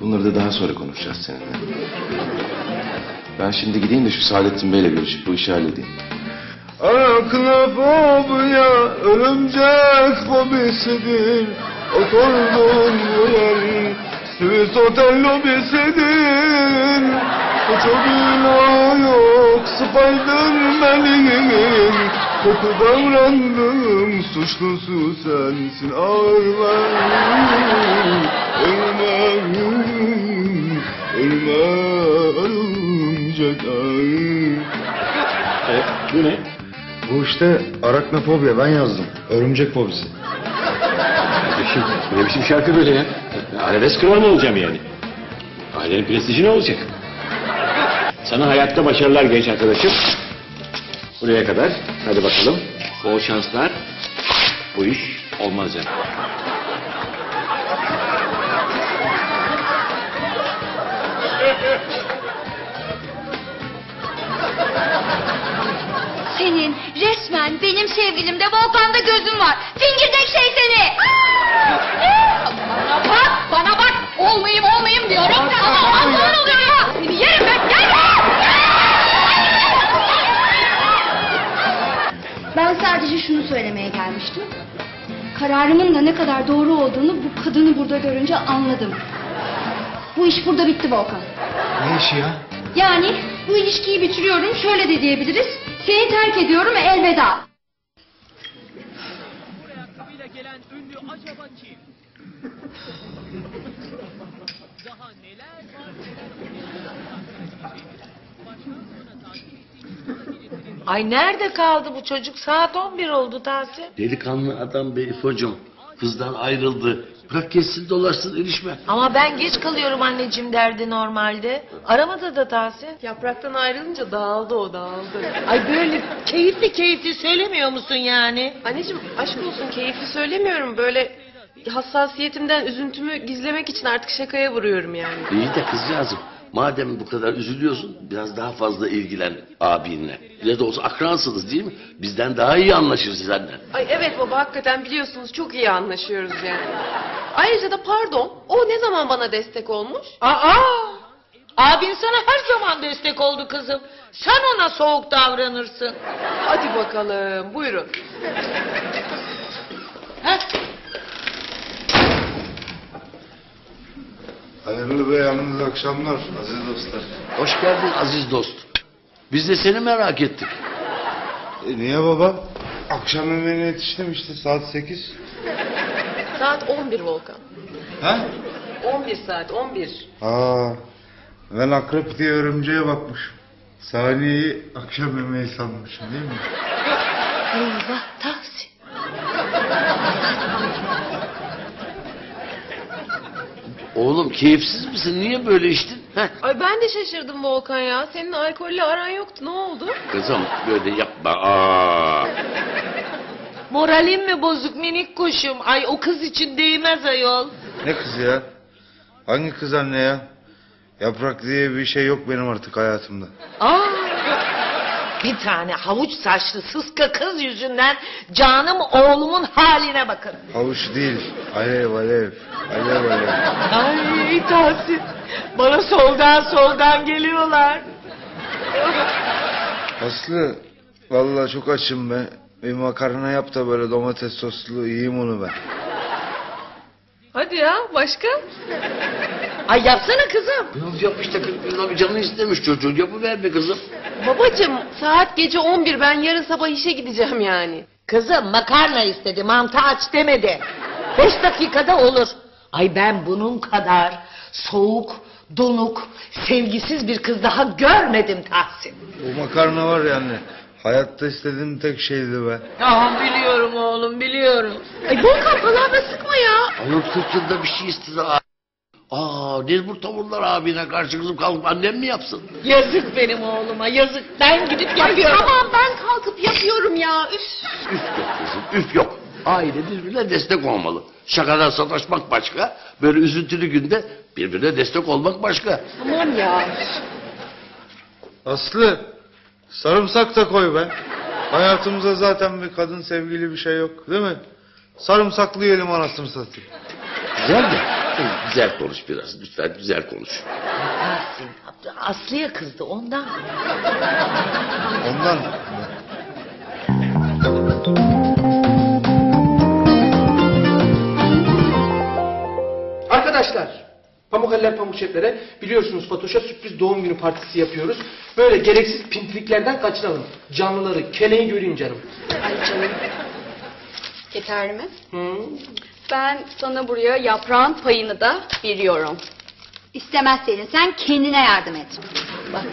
Bunları da daha sonra konuşacağız seninle. Ben şimdi gideyim de şu Saadettin Bey'le görüşüp bu işi halledeyim. Aklafobya örümcek fobisidir. Oturdum yer Swiss otel lobisidir. Uçabiliyor yok Spiderman'in Kötü davrandım suçlusu sensin ağırlar Ölmem Ölme örümcek ay Bu ne? Bu işte araknofobya ben yazdım. Örümcek fobisi. Kardeşim ne biçim şarkı böyle ya? Arabesk kral mı olacağım yani? Ailenin prestiji ne olacak? Sana hayatta başarılar genç arkadaşım. Buraya kadar. Hadi bakalım. Bol şanslar. Bu iş olmaz yani. Senin resmen benim sevgilimde Volkan'da gözün var. Fingirdek şey seni. Bana bak, bana bak. Olmayayım olmayayım diyorum. Ama Allah'ın oluyor ya. Seni yerim ben. Gel Ben sadece şunu söylemeye gelmiştim. Kararımın da ne kadar doğru olduğunu bu kadını burada görünce anladım. Bu iş burada bitti Volkan. Ne işi ya? Yani bu ilişkiyi bitiriyorum şöyle de diyebiliriz. Seni terk ediyorum elveda. ayakkabıyla gelen ünlü acaba kim? Daha neler var Baştan Ay nerede kaldı bu çocuk? Saat 11 oldu Tahsin. Delikanlı adam be İfo'cum. Kızdan ayrıldı. Bırak geçsin dolaşsın ilişme. Ama ben geç kalıyorum anneciğim derdi normalde. Aramadı da Tahsin. Yapraktan ayrılınca dağıldı o dağıldı. Ay böyle keyifli keyifli söylemiyor musun yani? Anneciğim aşk olsun keyifli söylemiyorum. Böyle hassasiyetimden üzüntümü gizlemek için artık şakaya vuruyorum yani. İyi de kızcağızım. Madem bu kadar üzülüyorsun biraz daha fazla ilgilen abinle. Ne de olsa akransınız değil mi? Bizden daha iyi anlaşır senden. Ay evet baba hakikaten biliyorsunuz çok iyi anlaşıyoruz yani. Ayrıca da pardon o ne zaman bana destek olmuş? Aa! Abin sana her zaman destek oldu kızım. Sen ona soğuk davranırsın. Hadi bakalım buyurun. Hayırlı ve yalnız akşamlar aziz dostlar. Hoş geldin aziz dost. Biz de seni merak ettik. E, niye baba? Akşam yemeğine yetiştim işte saat 8. Saat 11 Volkan. Ha? 11 saat 11. Aa, ben akrep diye örümceğe bakmışım. Saniyeyi akşam yemeği sanmışım değil mi? Eyvah Tahsin. Oğlum keyifsiz misin? Niye böyle içtin? Heh. Ay ben de şaşırdım Volkan ya. Senin alkolle aran yoktu ne oldu? Kızım böyle yapma. Aa. Moralin mi bozuk minik kuşum? Ay o kız için değmez ayol. Ne kızı ya? Hangi kız anne ya? Yaprak diye bir şey yok benim artık hayatımda. Aa, Bir tane havuç saçlı sıska kız yüzünden canım oğlumun haline bakın. Havuç değil. Alev alev. Alev alev. Ay Tahsin. Bana soldan soldan geliyorlar. Aslı vallahi çok açım be. Bir makarna yap da böyle domates soslu yiyeyim onu ben. Hadi ya başka? Ay yapsana kızım. Yok yap işte kız canı istemiş çocuğun yapıver be kızım. Babacım saat gece 11 ben yarın sabah işe gideceğim yani. Kızım makarna istedi mantı aç demedi. Beş dakikada olur. Ay ben bunun kadar soğuk, donuk, sevgisiz bir kız daha görmedim Tahsin. O makarna var ya anne. Hayatta istediğim tek şeydi be. Ah biliyorum oğlum biliyorum. Ay Volkan falan da sıkma ya. Ayol sırtında bir şey istedi abi. Aa ne bu tavırlar abine karşı kızım kalkıp annem mi yapsın? Yazık benim oğluma yazık. Ben gidip yapıyorum. Tamam ben kalkıp yapıyorum ya. Üf. Üf yok kızım üf yok. Aile birbirine destek olmalı. Şakadan sataşmak başka. Böyle üzüntülü günde birbirine destek olmak başka. Tamam ya. Aslı sarımsak da koy be. Hayatımızda zaten bir kadın sevgili bir şey yok değil mi? Sarımsaklı yiyelim anasını satayım. Güzel de. Güzel konuş biraz lütfen güzel konuş. Tahsin Aslı'ya kızdı ondan. Ondan Arkadaşlar, Pamukeller Pamukçeklere biliyorsunuz Fatoş'a sürpriz doğum günü partisi yapıyoruz. Böyle gereksiz pintiliklerden kaçınalım. Canlıları, keleği göreyim canım. Ay canım. Yeterli mi? Hı? Ben sana buraya yaprağın payını da veriyorum. İstemez Selin. Sen kendine yardım et. Bak.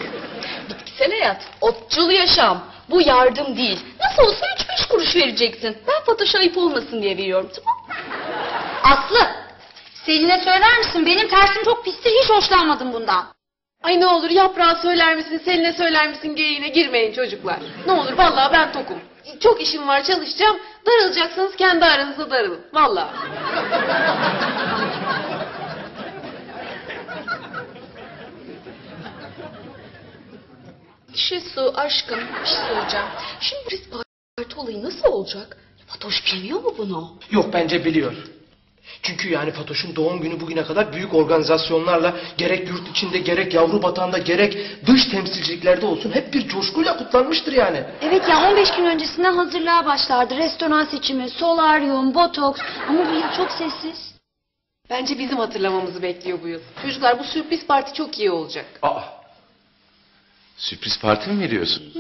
Bitkisel hayat. Otçul yaşam. Bu yardım değil. Nasıl olsa üç beş kuruş vereceksin. Ben Fatoş'a ayıp olmasın diye veriyorum. Tamam Aslı. Selin'e söyler misin? Benim tersim çok pisti. Hiç hoşlanmadım bundan. Ay ne olur yaprağa söyler misin, Selin'e söyler misin geyiğine girmeyin çocuklar. Ne olur vallahi ben tokum. Çok işim var çalışacağım. Darılacaksanız kendi aranızda darılın. Vallahi. Şisu aşkım bir şey soracağım. Şimdi bu risk parti olayı nasıl olacak? Fatoş bilmiyor mu bunu? Yok bence biliyor. Çünkü yani Fatoş'un doğum günü bugüne kadar büyük organizasyonlarla gerek yurt içinde gerek yavru batağında gerek dış temsilciliklerde olsun hep bir coşkuyla kutlanmıştır yani. Evet ya 15 gün öncesinden hazırlığa başlardı. Restoran seçimi, solaryum, botoks. Ama bu yıl çok sessiz. Bence bizim hatırlamamızı bekliyor bu yıl. Çocuklar bu sürpriz parti çok iyi olacak. Aa. Sürpriz parti mi veriyorsun?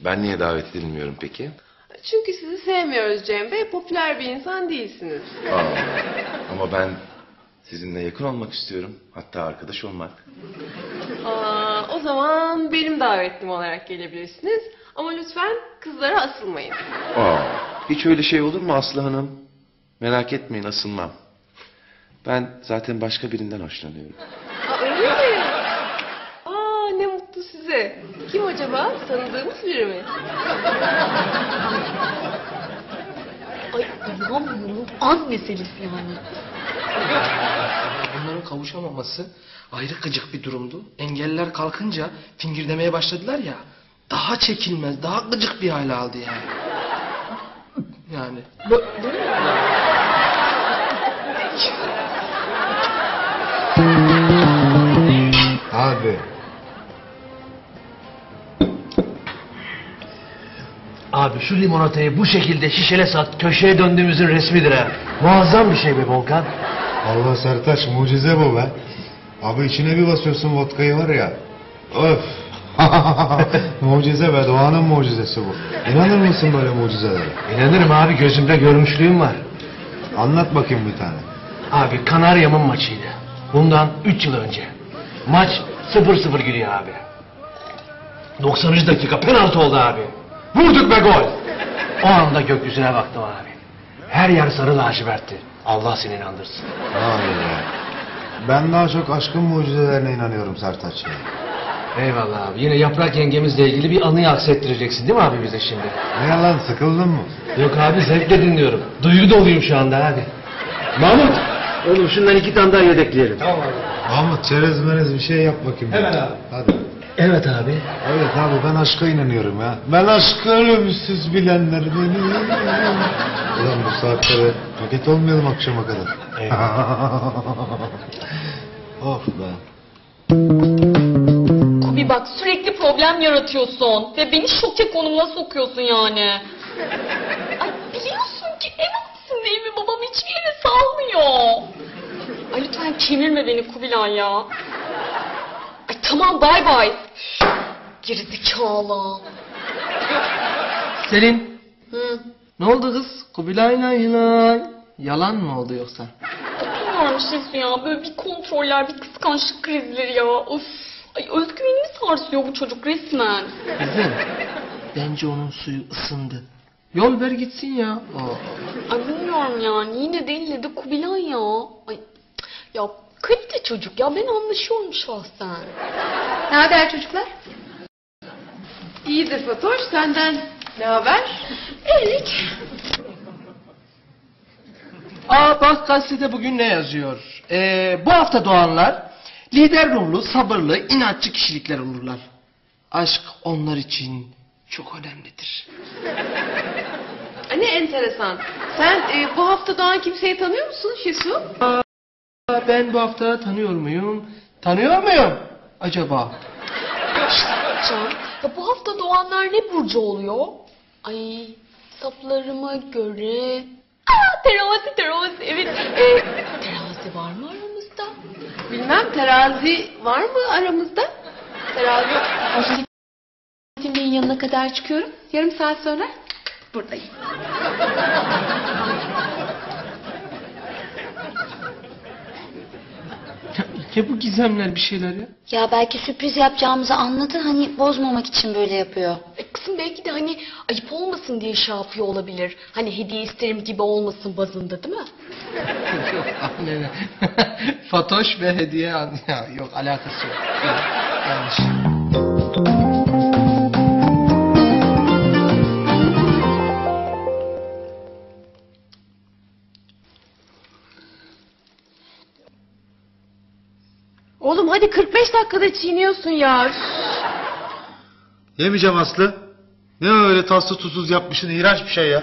Ben niye davet edilmiyorum peki? Çünkü sizi sevmiyoruz Cem Bey. Popüler bir insan değilsiniz. Aa, ama ben sizinle yakın olmak istiyorum. Hatta arkadaş olmak. Aa, o zaman benim davetlim olarak gelebilirsiniz. Ama lütfen kızlara asılmayın. Aa, hiç öyle şey olur mu Aslı Hanım? Merak etmeyin asılmam. Ben zaten başka birinden hoşlanıyorum. Aa, öyle mi? Aa, ne size. Kim acaba? Tanıdığımız biri mi? Ay inanmıyorum. An meselesi yani. Bunların kavuşamaması ayrı gıcık bir durumdu. Engeller kalkınca fingirdemeye başladılar ya. Daha çekilmez, daha gıcık bir hale aldı yani. Yani. Hadi. Abi şu limonatayı bu şekilde şişele sat köşeye döndüğümüzün resmidir ha. Muazzam bir şey be Volkan. Allah Sertaç mucize bu be. Abi içine bir basıyorsun vodkayı var ya. Öf. mucize be doğanın mucizesi bu. İnanır mısın böyle mucizelere? İnanırım abi gözümde görmüşlüğüm var. Anlat bakayım bir tane. Abi Kanarya'mın maçıydı. Bundan 3 yıl önce. Maç 0-0 gidiyor abi. 90. dakika penaltı oldu abi. Vurduk be gol. O anda gökyüzüne baktım abi. Her yer sarı lacivertti. Allah seni inandırsın. Vay be. Ben daha çok aşkın mucizelerine inanıyorum Sertaç ya. Eyvallah abi. Yine yaprak yengemizle ilgili bir anıyı aksettireceksin değil mi abi bize şimdi? Ne yalan sıkıldın mı? Yok abi zevkle dinliyorum. Duygu doluyum şu anda hadi. Mahmut. Oğlum şundan iki tane daha yedekleyelim. Mahmut çerez merez bir şey yap bakayım. Hemen abi. Hadi. Evet abi. Evet abi ben aşka inanıyorum ya. Ben aşka ölümsüz bilenler beni. Ulan bu saatlere paket olmayalım akşama kadar. of be. Kubi bak sürekli problem yaratıyorsun ve beni şoke konumuna sokuyorsun yani. Ay biliyorsun ki en hapsindeyim ve babam hiçbir yere salmıyor. Ay lütfen kemirme beni Kubilay ya. Tamam bay bay. Gerizekalı. Selin. Hı. Ne oldu kız? Kubilay lay lay. Yalan mı oldu yoksa? Varmış Resul ya böyle bir kontroller bir kıskançlık krizleri ya. Of. Ay özgüvenimi sarsıyor bu çocuk resmen. Kızım. Bence onun suyu ısındı. Yol ver gitsin ya. Aa. Ay bilmiyorum yani yine de ille de Kubilay ya. Ay ya kalite çocuk ya ben anlaşıyorum şahsen. Ne haber çocuklar? İyidir Fatoş senden ne haber? Evet. Aa bak gazetede bugün ne yazıyor? Ee, bu hafta doğanlar lider ruhlu, sabırlı, inatçı kişilikler olurlar. Aşk onlar için çok önemlidir. Ne enteresan. Sen e, bu hafta doğan kimseyi tanıyor musun Şesu? Aa, ben bu hafta tanıyor muyum? Tanıyor muyum acaba? Can, ya bu hafta doğanlar ne burcu oluyor? Ay saplarıma göre... Aa terazi terazi evet. Ee, terazi var mı aramızda? Bilmem terazi var mı aramızda? Terazi. Fatih Bey'in yanına kadar çıkıyorum. Yarım saat sonra buradayım. Ne bu gizemler bir şeyler ya? Ya belki sürpriz yapacağımızı anladı hani bozmamak için böyle yapıyor. E, kızım belki de hani ayıp olmasın diye şey yapıyor olabilir. Hani hediye isterim gibi olmasın bazında değil mi? yok anne. Fatoş ve hediye ya, yok alakası yok. Ya, yanlış. Oğlum hadi 45 dakikada çiğniyorsun ya. Yemeyeceğim Aslı. Ne öyle tatlı tuzsuz yapmışsın iğrenç bir şey ya.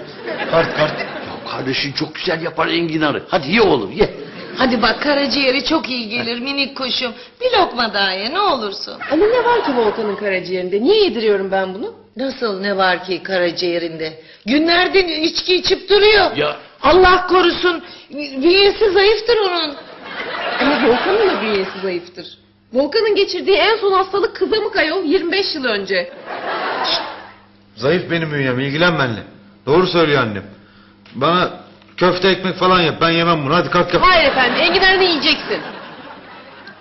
Kart kart. Ya kardeşin çok güzel yapar enginarı. Hadi ye oğlum ye. Hadi bak karaciğeri çok iyi gelir minik kuşum. Bir lokma daha ye ne olursun. Ama ne var ki Volkan'ın karaciğerinde? Niye yediriyorum ben bunu? Nasıl ne var ki karaciğerinde? Günlerden içki içip duruyor. Ya Allah korusun bünyesi zayıftır onun. Ama Volkan'ın da bünyesi zayıftır. Volkan'ın geçirdiği en son hastalık kızamık ayol 25 yıl önce. Zayıf benim bünyem ilgilen benimle. Doğru söylüyor annem. Bana köfte ekmek falan yap ben yemem bunu hadi kalk yap. Hayır efendim enginarını yiyeceksin.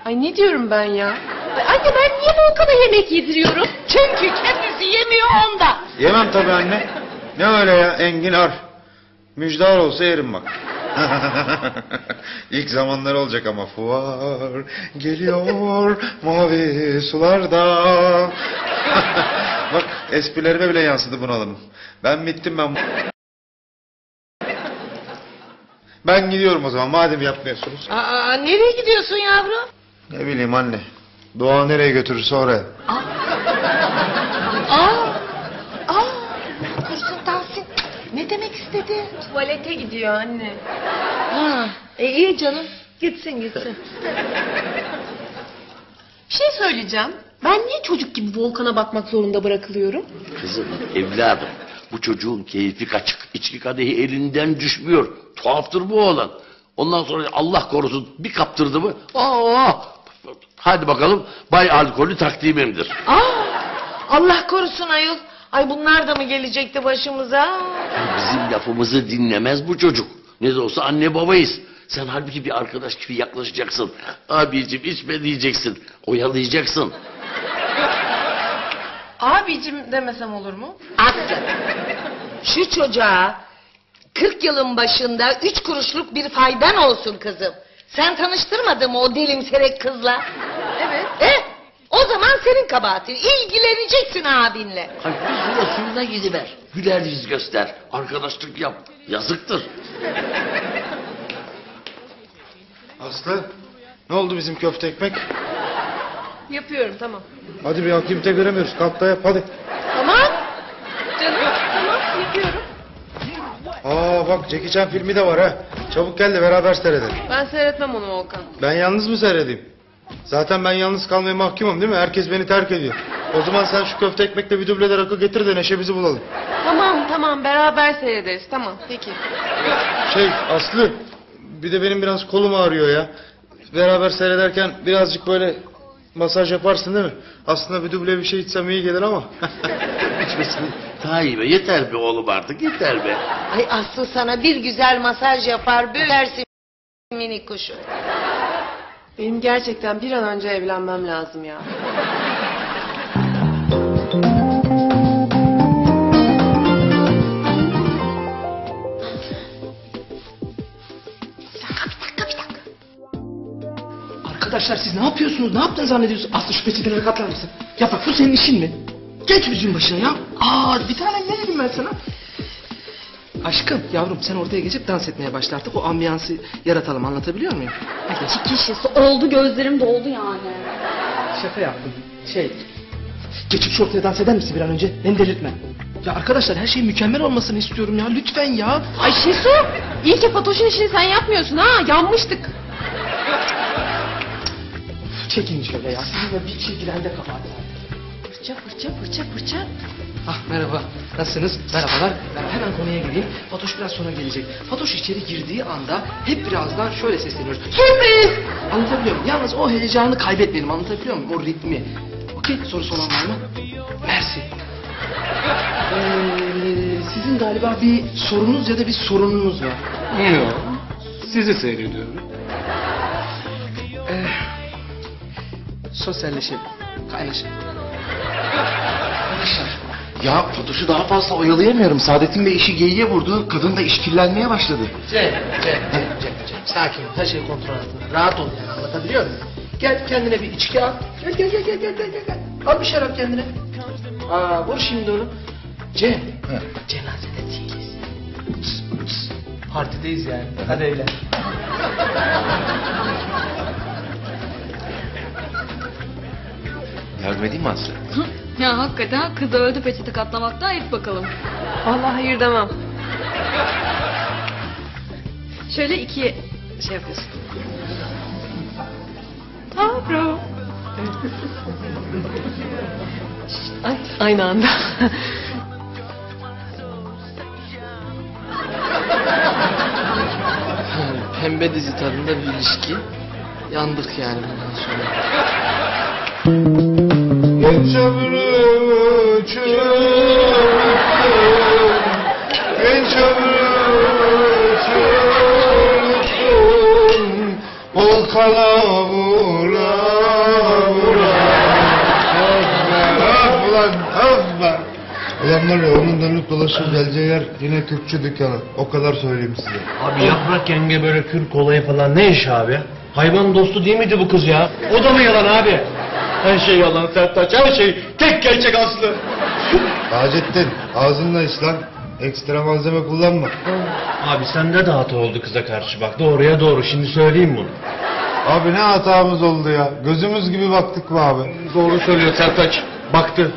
Ay ne diyorum ben ya? Ay anne ben niye Volkan'a yemek yediriyorum? Çünkü kendisi yemiyor onda. Yemem tabii anne. Ne öyle ya enginar. Müjdar olsa yerim bak. İlk zamanlar olacak ama fuar geliyor mavi sularda. bak esprilerime bile yansıdı bunalım. Ben bittim ben. Ben gidiyorum o zaman madem yapmıyorsunuz. Aa, nereye gidiyorsun yavrum? Ne bileyim anne. Doğa nereye götürürse oraya. Aa, aa. Kursun Tahsin. Ne demek istedi? Tuvalete gidiyor anne. Ha, e, iyi canım. Gitsin gitsin. Bir şey söyleyeceğim. Ben niye çocuk gibi Volkan'a bakmak zorunda bırakılıyorum? kızım evladım. Bu çocuğun keyfi kaçık. İçki kadehi elinden düşmüyor. Tuhaftır bu oğlan. Ondan sonra Allah korusun bir kaptırdı mı? Aa, hadi bakalım bay alkolü takdimimdir. Aa, Allah korusun ayol. Ay bunlar da mı gelecekti başımıza? Bizim lafımızı dinlemez bu çocuk. Ne de olsa anne babayız. Sen halbuki bir arkadaş gibi yaklaşacaksın. Abicim içme diyeceksin. Oyalayacaksın. Abicim demesem olur mu? Aslı. Şu çocuğa 40 yılın başında üç kuruşluk bir faydan olsun kızım. Sen tanıştırmadın mı o dilimserek kızla? O zaman senin kabahatin. İlgileneceksin abinle. Süre suyuna gidiver. Güler yüz göster. Arkadaşlık yap. Yazıktır. Aslı ne oldu bizim köfte ekmek? Yapıyorum tamam. Hadi bir aktivite göremiyoruz. Kalk da yap hadi. Tamam. Canım tamam yapıyorum. Aa bak Jackie Chan filmi de var ha. Çabuk gel de beraber seyredelim. Ben seyretmem onu Volkan. Ben yalnız mı seyredeyim? Zaten ben yalnız kalmaya mahkumum değil mi? Herkes beni terk ediyor. O zaman sen şu köfte ekmekle bir duble de rakı getir de neşemizi bulalım. Tamam tamam beraber seyrederiz tamam peki. Şey Aslı bir de benim biraz kolum ağrıyor ya. Beraber seyrederken birazcık böyle masaj yaparsın değil mi? Aslında bir duble bir şey içsem iyi gelir ama. İçmesin daha iyi be. Yeter be oğlum artık yeter be. Ay Aslı sana bir güzel masaj yapar büyülersin mini kuşu. Benim gerçekten bir an önce evlenmem lazım ya. Arkadaşlar siz ne yapıyorsunuz? Ne yaptın zannediyorsun? Aslı şu peçeteleri katlar mısın? Ya bak bu senin işin mi? Geç yüzün başına ya. Aa bir tane ne dedim ben sana? Aşkım yavrum sen ortaya geçip dans etmeye başla artık. O ambiyansı yaratalım anlatabiliyor muyum? Hadi. Kişisi oldu gözlerim doldu yani. Şaka yaptım. Şey, geçip şu ortaya dans eder misin bir an önce? Beni delirtme. Ya arkadaşlar her şey mükemmel olmasını istiyorum ya lütfen ya. Ay Şesu iyi ki Fatoş'un işini sen yapmıyorsun ha yanmıştık. Çekin şöyle ya. Sizinle bir çizgilerde var. Fırça fırça fırça fırça. Ah merhaba. Nasılsınız? Merhabalar. Ben hemen konuya gireyim. Fatoş biraz sonra gelecek. Fatoş içeri girdiği anda hep birazdan şöyle sesleniyoruz. Sürpriz! Anlatabiliyor muyum? Yalnız o heyecanı kaybetmeyelim. Anlatabiliyor muyum? O ritmi. Okey. Sorusu olan var mı? Mersi. Ee, sizin galiba bir sorunuz ya da bir sorununuz var. Yok. Sizi seyrediyorum. Ee, sosyalleşelim. Kaynaşalım. Arkadaşlar. Ya Fatoş'u daha fazla oyalayamıyorum. Saadettin Bey işi geyiğe vurdu. Kadın da işkillenmeye başladı. Cem, Cem, Cem, Cem, Cem. Sakin ol. Her şey kontrol altında. Rahat ol yani anlatabiliyor muyum? Gel kendine bir içki al. Gel gel gel gel gel gel gel. Al bir şarap kendine. Aa vur şimdi onu. Cem. Cenazede değiliz. Tıs, tıs. Partideyiz yani. Hadi eğlen. Yardım edeyim mi Aslı? Ya hakikaten kız öldü peçete katlamakta et bakalım. Vallahi hayır demem. Şöyle ikiye şey yapıyorsun. Pablo. Şşt, Ay, aynı anda. Pembe dizi tadında bir ilişki. Yandık yani bundan sonra. Genç ömrümü çürüttüm. Genç ömrümü çürüttüm. Volkana vura vura. Ulan, öf be. Ulan var ya onun dönüp dolaşıp geleceği yer yine Kürtçü dükkanı. O kadar söyleyeyim size. Abi yaprak yenge böyle kürk olayı falan ne iş abi? Hayvan dostu değil miydi bu kız ya? O da mı yalan abi? Her şey yalan Sertaç her şey. Tek gerçek Aslı. Hacettin ağzınla iç lan. Ekstra malzeme kullanma. Abi sende de hata oldu kıza karşı bak doğruya doğru şimdi söyleyeyim bunu. Abi ne hatamız oldu ya. Gözümüz gibi baktık mı abi? Doğru söylüyor Sertaç. Baktı.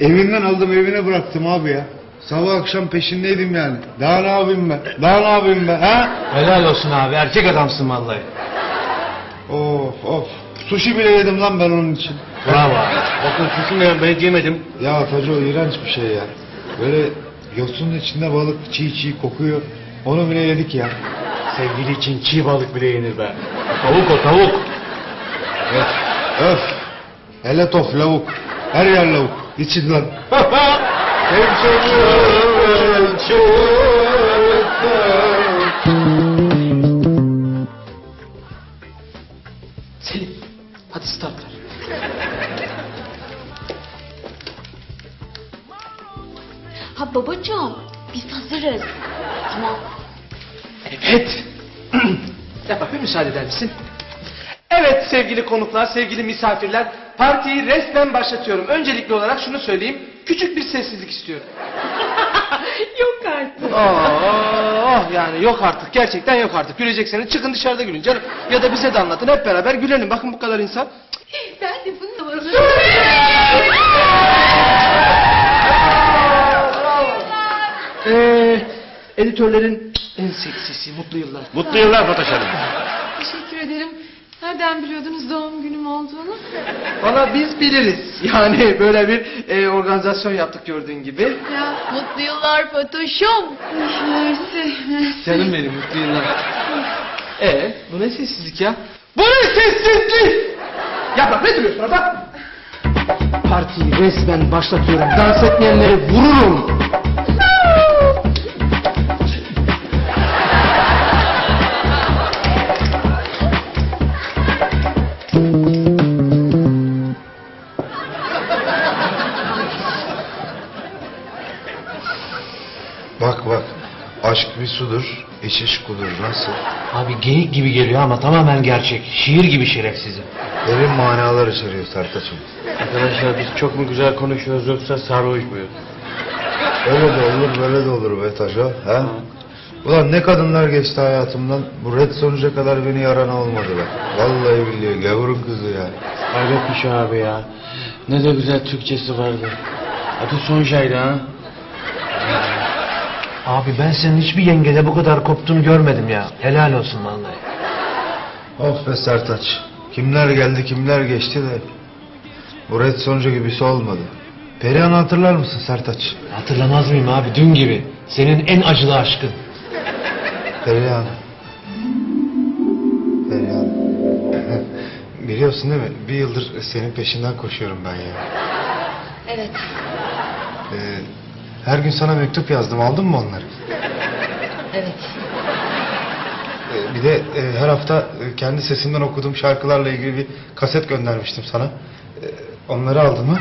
Evinden aldım evine bıraktım abi ya. Sabah akşam peşindeydim yani. Daha ne yapayım ben? Daha ne yapayım ben? Ha? Helal olsun abi erkek adamsın vallahi. Of of. Sushi bile yedim lan ben onun için. Bravo. Bakın susun ben, ben yemedim. Ya Taco iğrenç bir şey ya. Böyle yosunun içinde balık çiğ çiğ kokuyor. Onu bile yedik ya. Sevgili için çiğ balık bile yenir be. Tavuk o tavuk. Öf. Öf. Hele tof lavuk. Her yer lavuk. İçin lan. Hemşerim Selim. Hadi start ver. Ha babacığım biz hazırız. Tamam. Evet. bak bir müsaade eder misin? Evet sevgili konuklar, sevgili misafirler. Partiyi resmen başlatıyorum. Öncelikli olarak şunu söyleyeyim. Küçük bir sessizlik istiyorum. Yok artık. Aa, oh yani yok artık gerçekten yok artık. Gülecekseniz çıkın dışarıda gülün canım. Ya da bize de anlatın hep beraber gülelim. Bakın bu kadar insan. Ben de bunu Ee, editörlerin en seksisi mutlu yıllar. Mutlu yıllar Fatoş Hanım. Nereden biliyordunuz doğum günüm olduğunu? Valla biz biliriz. Yani böyle bir e, organizasyon yaptık gördüğün gibi. Ya mutlu yıllar Fatoş'um. Mersi. Canım benim mutlu yıllar. Ee, bu ne sessizlik ya? Bu ne sessizlik? Yaprak ne duruyorsun orada? Partiyi resmen başlatıyorum. Dans etmeyenleri vururum. Bak bak. Aşk bir sudur, içi şukudur. Nasıl? Abi geyik gibi geliyor ama tamamen gerçek. Şiir gibi şerefsizim. Derin manalar içeriyor Sertaç'ım. Arkadaşlar biz çok mu güzel konuşuyoruz yoksa sarhoş muyuz? Öyle de olur, böyle de olur be Taşo. He? Ulan ne kadınlar geçti hayatımdan. Bu red sonuca kadar beni yaran olmadı be. Vallahi billahi gavurun kızı ya. Hayret bir şey abi ya. Ne de güzel Türkçesi vardı. Adı Sonja'ydı ha. Abi ben senin hiçbir yengede bu kadar koptuğunu görmedim ya. Helal olsun vallahi. Of be Sertaç. Kimler geldi kimler geçti de. Bu red sonucu gibisi olmadı. Perihan'ı hatırlar mısın Sertaç? Hatırlamaz mıyım abi dün gibi. Senin en acılı aşkın. Perihan. Perihan. Biliyorsun değil mi? Bir yıldır senin peşinden koşuyorum ben ya. Evet. Ee, her gün sana mektup yazdım. Aldın mı onları? Evet. Ee, bir de e, her hafta e, kendi sesimden okuduğum şarkılarla ilgili bir kaset göndermiştim sana. Ee, onları aldın mı?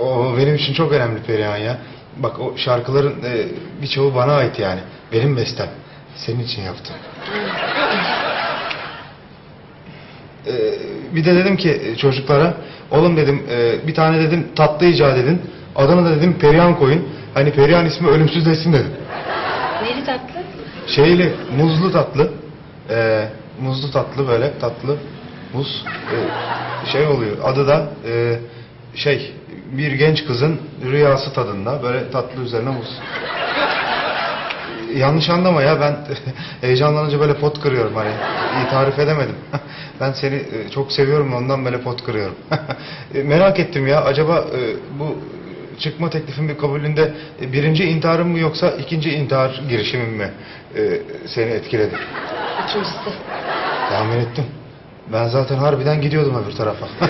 O benim için çok önemli Perihan ya. Bak o şarkıların e, birçoğu bana ait yani. Benim bestem. Senin için yaptım. Ee, bir de dedim ki çocuklara, oğlum dedim e, bir tane dedim tatlı icat edin. Adını da dedim Perihan koyun. Hani Perihan ismi ölümsüzleşsin dedim. Neli tatlı? Şeyli, muzlu tatlı. Ee, muzlu tatlı böyle tatlı. Muz. Ee, şey oluyor. Adı da e, şey bir genç kızın rüyası tadında. Böyle tatlı üzerine muz. Yanlış anlama ya ben heyecanlanınca böyle pot kırıyorum hani iyi tarif edemedim. Ben seni e, çok seviyorum ondan böyle pot kırıyorum. E, Merak ettim ya acaba e, bu çıkma teklifin bir kabulünde e, birinci intiharım mı yoksa ikinci intihar girişimim mi e, seni etkiledi? İkincisi. Tahmin ettim. Ben zaten harbiden gidiyordum öbür tarafa.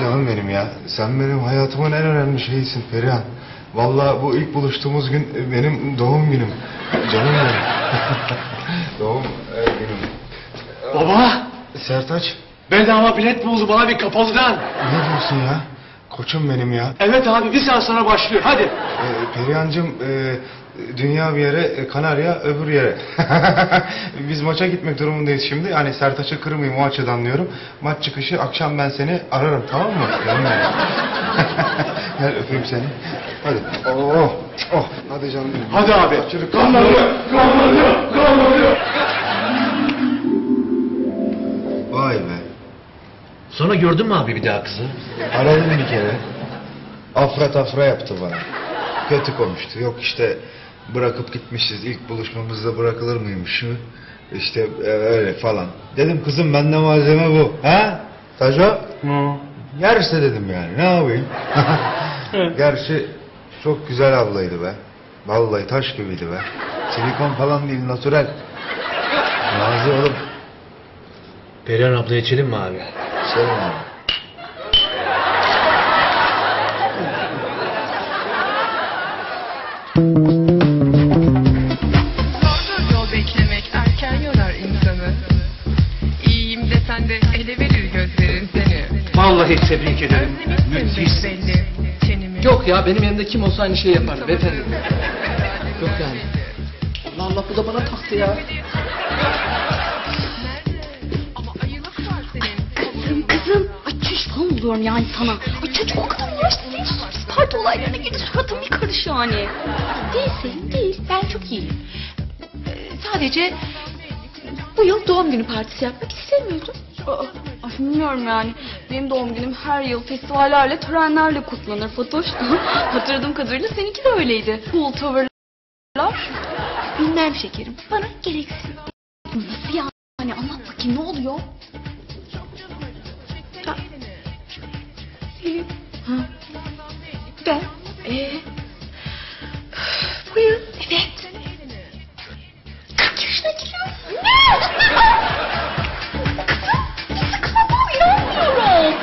Canım benim ya. Sen benim hayatımın en önemli şeyisin Perihan. Vallahi bu ilk buluştuğumuz gün e, benim doğum günüm. Canım benim. doğum e, günüm. Baba Sertaç bedava bilet buldum abi kapalıdan. ne diyorsun ya? Koçum benim ya. Evet abi bir saat sonra başlıyor hadi. Ee, Perihan'cığım e, dünya bir yere, e, Kanarya öbür yere. Biz maça gitmek durumundayız şimdi. Yani Sertaç'ı kırmayayım o açıdan diyorum. Maç çıkışı akşam ben seni ararım tamam mı? Benim. Gel öpeyim seni. Hadi. Oh, oh. Hadi canım benim. Hadi abi. Çocuk. Vay be. Sonra gördün mü abi bir daha kızı? Aradım bir kere. Afra tafra yaptı bana. Kötü konuştu. Yok işte bırakıp gitmişiz. İlk buluşmamızda bırakılır mıymış mı? İşte e, öyle falan. Dedim kızım bende malzeme bu. Ha? Taco? Yerse dedim yani. Ne yapayım? Gerçi çok güzel ablaydı be. Vallahi taş gibiydi be. Silikon falan değil, natürel. Nazi oğlum. Perihan abla içelim mi abi? Yani. Zordur yol beklemek erken yorar insanı. İyiyim desen de ele verir gözlerin seni. Vallahi tebrik ederim. Müthiş. belli. Çenimi Yok ya benim yanımda kim olsa aynı şeyi yapardı beyefendi. Yok yani. Allah Allah bu da bana taktı ya. Vallahi oluyorum yani sana. Ay çocuk o kadar üniversitede hiç parti olaylarına girdi suratım bir karış yani. Değilsin değil ben çok iyiyim. Ee, sadece bu yıl doğum günü partisi yapmak istemiyordum. Aa, ay bilmiyorum yani. Benim doğum günüm her yıl festivallerle, törenlerle kutlanır Fatoş. Hatırladığım kadarıyla seninki de öyleydi. Pool tavırlar. Bilmem şekerim. Bana gereksiz. Nasıl yani? Anlat bakayım ne oluyor? Ee, bu yıl evet. 40 yaşına giriyorum. Ne? Kızım inanmıyorum.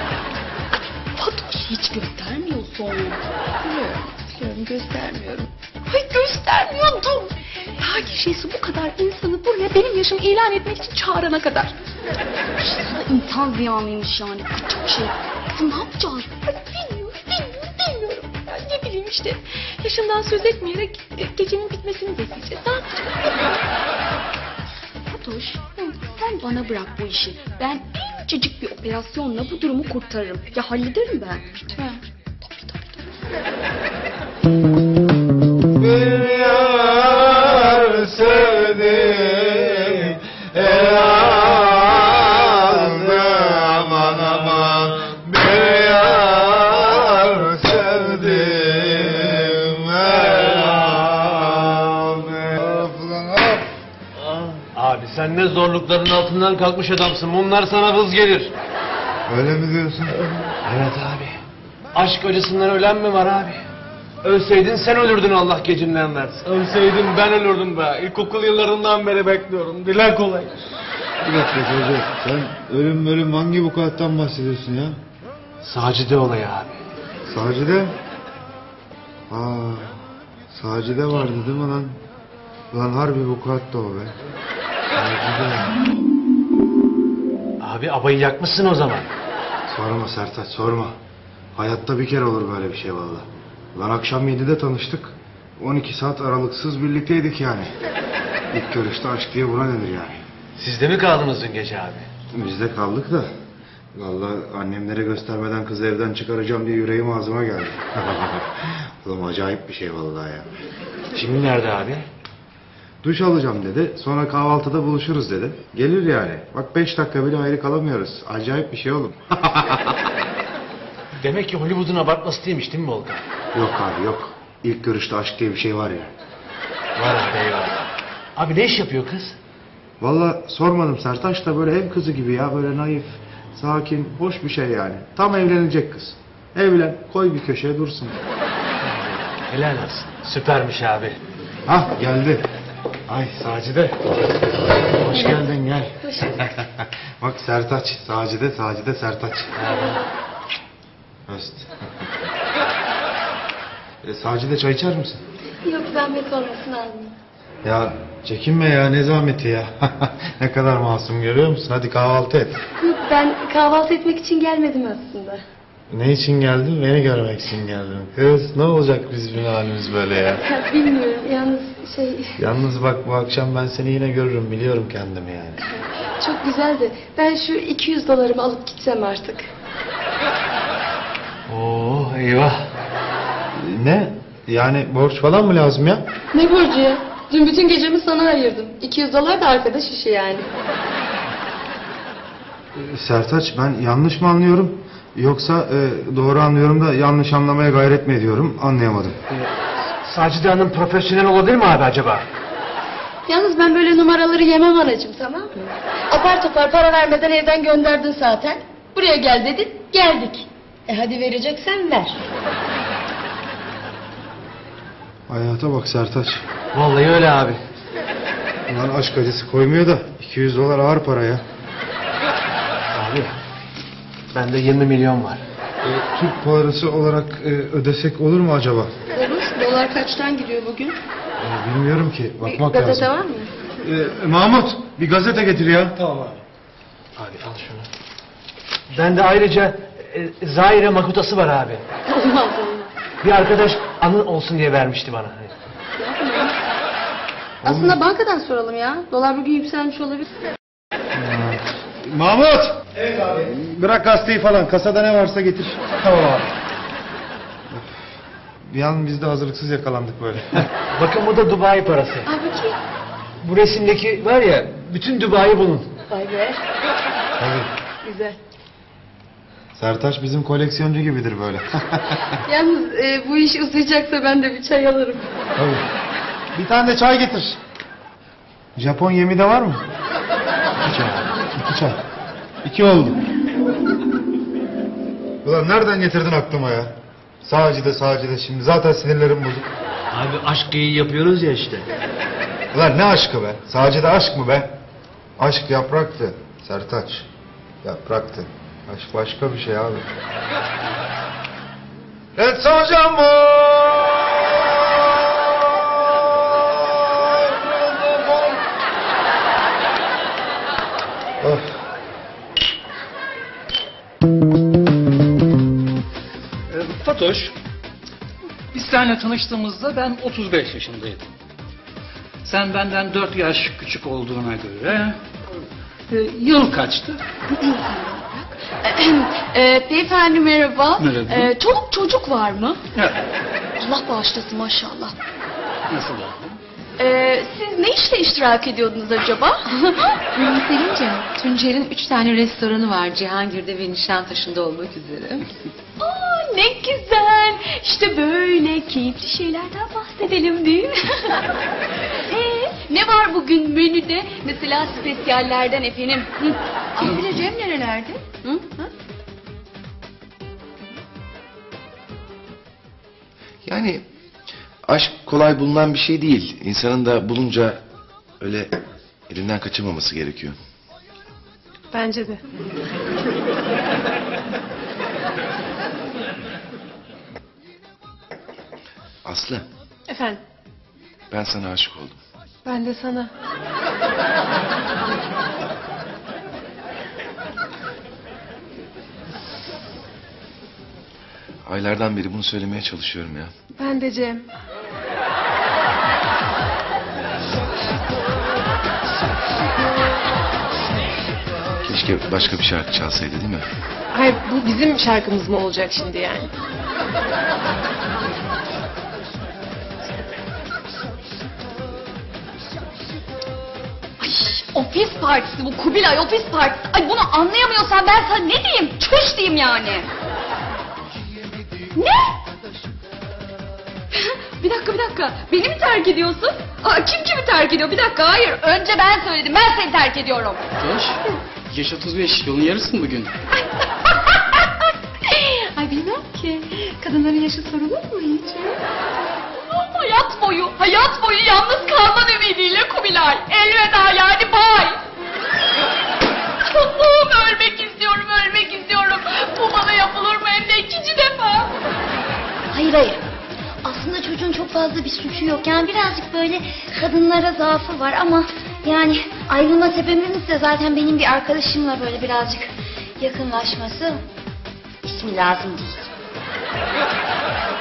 Fatoş hiç göstermiyorsun. Biliyorum, biliyorum göstermiyorum. Ay göstermiyordum. Ta şeysi bu kadar insanı buraya benim yaşımı ilan etmek için çağırana kadar. Aslında insan ziyanlıymış yani. Çok şey. Kızım ne yapacağız? Ay, işte. Yaşından söz etmeyerek e, gecenin bitmesini bekleyeceğiz. Ne yapacağız? Fatoş, sen bana bırak bu işi. Ben incecik bir operasyonla bu durumu kurtarırım. Ya hallederim ben. Lütfen. Bir yar Ne zorlukların altından kalkmış adamsın. Bunlar sana vız gelir. Öyle mi diyorsun? Evet abi. Aşk acısından ölen mi var abi? Ölseydin sen ölürdün Allah gecinden versin. Ölseydin ben ölürdüm be. İlkokul yıllarından beri bekliyorum. Dile kolay. Bir dakika çocuk sen ölüm ölüm hangi bu kağıttan bahsediyorsun ya? Sacide olayı abi. Sacide? Aa, Sacide vardı değil mi lan? Lan harbi bu kağıtta o be. Abi abayı yakmışsın o zaman. Sorma Sertaç sorma. Hayatta bir kere olur böyle bir şey valla. Lan akşam 7'de tanıştık. 12 saat aralıksız birlikteydik yani. İlk görüşte aşk diye buna denir yani. Siz de mi kaldınız dün gece abi? Biz de kaldık da. Valla annemlere göstermeden kızı evden çıkaracağım diye yüreğim ağzıma geldi. Oğlum acayip bir şey vallahi ya. Şimdi nerede abi? Duş alacağım dedi. Sonra kahvaltıda buluşuruz dedi. Gelir yani. Bak beş dakika bile ayrı kalamıyoruz. Acayip bir şey oğlum. Demek ki Hollywood'un abartması değilmiş değil mi Volkan? yok abi yok. İlk görüşte aşk diye bir şey var ya. Var abi eyvallah. Abi ne iş yapıyor kız? Valla sormadım Sertaç da böyle ev kızı gibi ya. Böyle naif, sakin, hoş bir şey yani. Tam evlenecek kız. Evlen, koy bir köşeye dursun. Helal olsun. Süpermiş abi. Hah geldi. Ay Sacide. Hoş geldin gel. Bak Sertaç. Sacide, Sacide, Sertaç. Öst. e, Sacide çay içer misin? Yok zahmet olmasın almayayım. Ya çekinme ya ne zahmeti ya. ne kadar masum görüyor musun? Hadi kahvaltı et. Yok ben kahvaltı etmek için gelmedim aslında. Ne için geldin? Beni görmek için geldin. Kız ne olacak bizim halimiz böyle ya? Bilmiyorum yalnız şey Yalnız bak bu akşam ben seni yine görürüm biliyorum kendimi yani. çok güzeldi. Ben şu 200 dolarımı alıp gitsem artık. Oo eyvah. Ne? Yani borç falan mı lazım ya? Ne borcu ya? Dün bütün gecemi sana ayırdım. 200 dolar da arkadaş işi yani. Sertaç ben yanlış mı anlıyorum? Yoksa e, doğru anlıyorum da yanlış anlamaya gayret mi ediyorum? Anlayamadım. Sacide Hanım profesyonel olabilir mi abi acaba? Yalnız ben böyle numaraları yemem anacığım tamam mı? Apar topar para vermeden evden gönderdin zaten. Buraya gel dedin, geldik. E hadi vereceksen ver. Hayata bak Sertaç. Vallahi öyle abi. Lan aşk acısı koymuyor da 200 dolar ağır para ya. Abi bende 20 milyon var. E, Türk parası olarak e, ödesek olur mu acaba? Olur, dolar kaçtan gidiyor bugün? E, bilmiyorum ki. Bakmak Gazete lazım. var mı? E, Mahmut bir gazete getir ya. Tamam abi. Abi al şunu. Bende ayrıca e, Zaire makutası var abi. Olmaz olmaz. Bir arkadaş anı olsun diye vermişti bana. Aslında bankadan soralım ya. Dolar bugün yükselmiş olabilir. Mahmut! Evet abi. Bırak gazeteyi falan. Kasada ne varsa getir. Tamam abi. Bir an biz de hazırlıksız yakalandık böyle. Bakın bu da Dubai parası. Aa bakayım. Bu resimdeki var ya bütün Dubai bunun. Vay be. Tabii. Güzel. Sertaç bizim koleksiyoncu gibidir böyle. Yalnız e, bu iş uzayacaksa ben de bir çay alırım. Tabii. Bir tane de çay getir. Japon yemi de var mı? Çay. İki çay. İki oldu. Ulan nereden getirdin aklıma ya? Sağcı da sağcı da şimdi. Zaten sinirlerim bozuk. Abi aşk geyiği yapıyoruz ya işte. Ulan ne aşkı be? Sağcı da aşk mı be? Aşk yapraktı. Sertaç. Yapraktı. Aşk başka bir şey abi. Ben soracağım mı? Of. Ee, Fatoş, biz seninle tanıştığımızda ben 35 yaşındaydım. Sen benden 4 yaş küçük olduğuna göre... e, yıl kaçtı? e, beyefendi merhaba. Merhaba. E, çoluk çocuk var mı? Evet. Allah bağışlasın maşallah. Nasıl yani? E, siz ne işle iştirak ediyordunuz acaba? Selin'ciğim, Tuncer'in üç tane restoranı var Cihangir'de ve Nişantaşı'nda olmak üzere. Aa, ne güzel. İşte böyle keyifli şeylerden bahsedelim değil mi? ee, ne var bugün menüde? Mesela spesiyallerden efendim. Hı. Ahile Cem nerelerde? Hı? Hı? Yani aşk kolay bulunan bir şey değil. İnsanın da bulunca öyle elinden kaçırmaması gerekiyor. Bence de. Aslı Efendim, ben sana aşık oldum. ben de sana. Aylardan beri bunu söylemeye çalışıyorum ya. Ben de Cem. Keşke başka bir şarkı çalsaydı değil mi? Hayır, bu bizim şarkımız mı olacak şimdi yani? Ay, ofis partisi bu Kubilay ofis partisi. Ay bunu anlayamıyorsan ben sana ne diyeyim? Çüş diyeyim yani. Ne? bir dakika bir dakika. Beni mi terk ediyorsun? Aa, kim kimi terk ediyor? Bir dakika hayır. Önce ben söyledim. Ben seni terk ediyorum. Fatoş, yaş 35, yolun yarısın bugün. Ay bilmem ki. Kadınların yaşı sorulur mu hiç? Hayat boyu, hayat boyu yalnız kalman ümidiyle Kubilay. Elveda yani bay. Allah'ım ölmek istiyorum, ölmek istiyorum. Bu bana yapılır mı hem de ikinci defa? Hayır hayır. Aslında çocuğun çok fazla bir suçu yok. Yani birazcık böyle kadınlara zaafı var ama yani ayrılma sebebimiz de zaten benim bir arkadaşımla böyle birazcık yakınlaşması. İsmi lazım değil.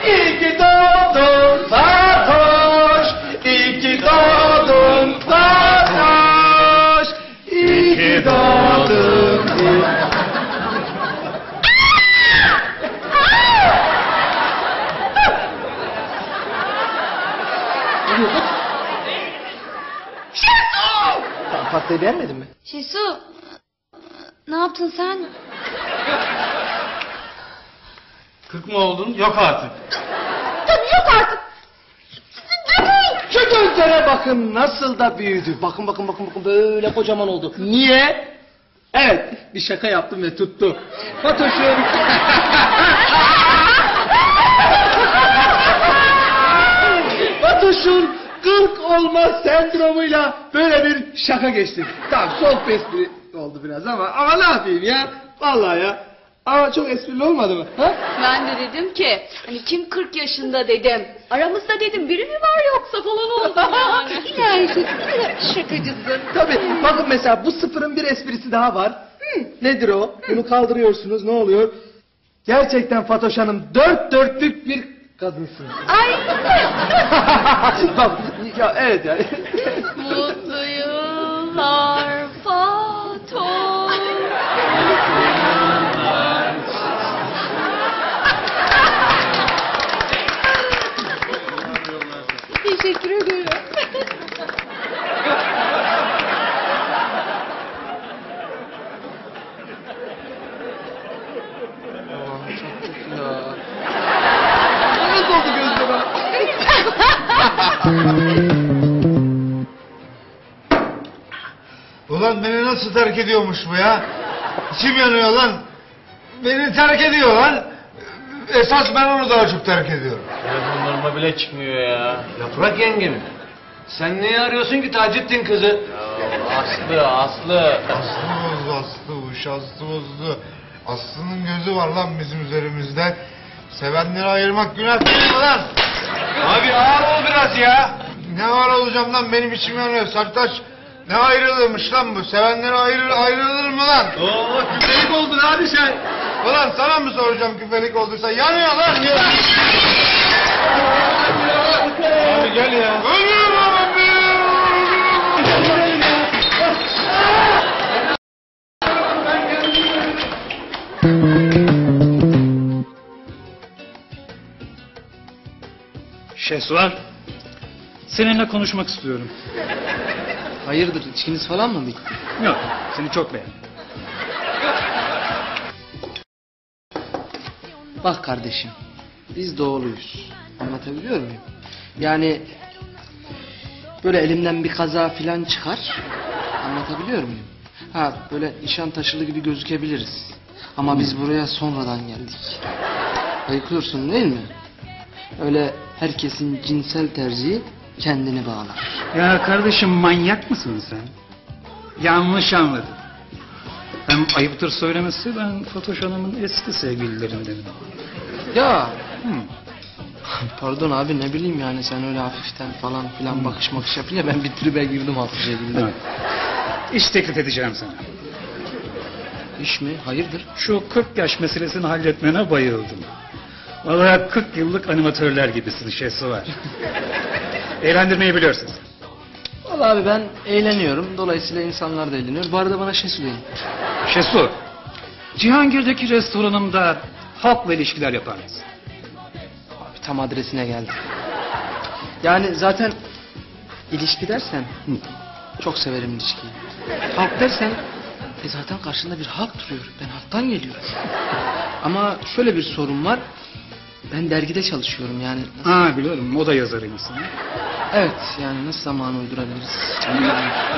İyi ki doğdun Fatoş. İyi ki Pastayı beğenmedin mi? Şesu ne yaptın sen? 40 mı oldun? Yok artık. Tabii yok artık. Şu gözlere bakın nasıl da büyüdü. Bakın bakın bakın bakın böyle kocaman oldu. Niye? Evet bir şaka yaptım ve tuttu. Fatoş'um. Fatoş'un 40 olma sendromuyla böyle bir şaka geçtik. Tamam soğuk bir espri oldu biraz ama ama ne yapayım ya? Vallahi ya. Ama çok esprili olmadı mı? Ha? Ben de dedim ki hani kim 40 yaşında dedim. Aramızda dedim biri mi var yoksa falan oldu yani. İlahi şakacısın. Tabii. Bakın mesela bu sıfırın bir esprisi daha var. Nedir o? Bunu kaldırıyorsunuz. Ne oluyor? Gerçekten Fatoş Hanım dört dörtlük bir kadınsın. Ay. Ya evet yani. Mutlu yıllar Teşekkür ederim. Ulan beni nasıl terk ediyormuş bu ya? İçim yanıyor lan. Beni terk ediyor lan. Esas ben onu daha çok terk ediyorum. Telefonlarıma bile çıkmıyor ya. Yaprak yengem. Sen niye arıyorsun ki Taceddin kızı? Aslı, Aslı. Aslı bozdu, Aslı bu iş Aslı bozdu. Aslı'nın gözü var lan bizim üzerimizde. Sevenleri ayırmak günah değil mi lan? Abi ağır ol biraz ya. Ne var olacağım lan benim içim yanıyor Sertaç. Ne ayrılırmış lan bu? Sevenleri ayrılır, ayrılır mı lan? Oo, küpelik oldun abi sen. Ulan sana mı soracağım küfelik olduysa? Yanıyor lan! Yanıyor. Abi gel ya. Ölüyorum ama Şehsuar, seninle konuşmak istiyorum. Hayırdır içkiniz falan mı bitti? Yok, seni çok beğendim. Bak kardeşim, biz doğuluyuz. Anlatabiliyor muyum? Yani böyle elimden bir kaza filan çıkar. Anlatabiliyor muyum? Ha böyle nişan taşılı gibi gözükebiliriz. Ama biz buraya sonradan geldik. Ayıkıyorsun değil mi? Öyle herkesin cinsel tercihi kendini bağlar. Ya kardeşim manyak mısın sen? Yanlış anladın. Hem ayıptır söylemesi ben Fatoş Hanım'ın eski sevgililerindenim. Ya. Pardon abi ne bileyim yani sen öyle hafiften falan filan bakış bakış yapınca ben bir tribe girdim hafif şekilde. Evet. İş teklif edeceğim sana. İş mi? Hayırdır? Şu 40 yaş meselesini halletmene bayıldım. Vallahi 40 yıllık animatörler gibisin şeysi var. Eğlendirmeyi biliyorsun sen. Vallahi abi ben eğleniyorum. Dolayısıyla insanlar da eğleniyor. Bu arada bana şey söyleyin. Şesu, Cihangir'deki restoranımda halkla ilişkiler yapar mısın? Abi tam adresine geldi. Yani zaten ilişki dersen çok severim ilişkiyi. Halk dersen e zaten karşında bir halk duruyor. Ben halktan geliyorum. Ama şöyle bir sorun var. Ben dergide çalışıyorum yani. Ha biliyorum, moda yazarıymışsın. Evet yani nasıl zaman uydurabiliriz?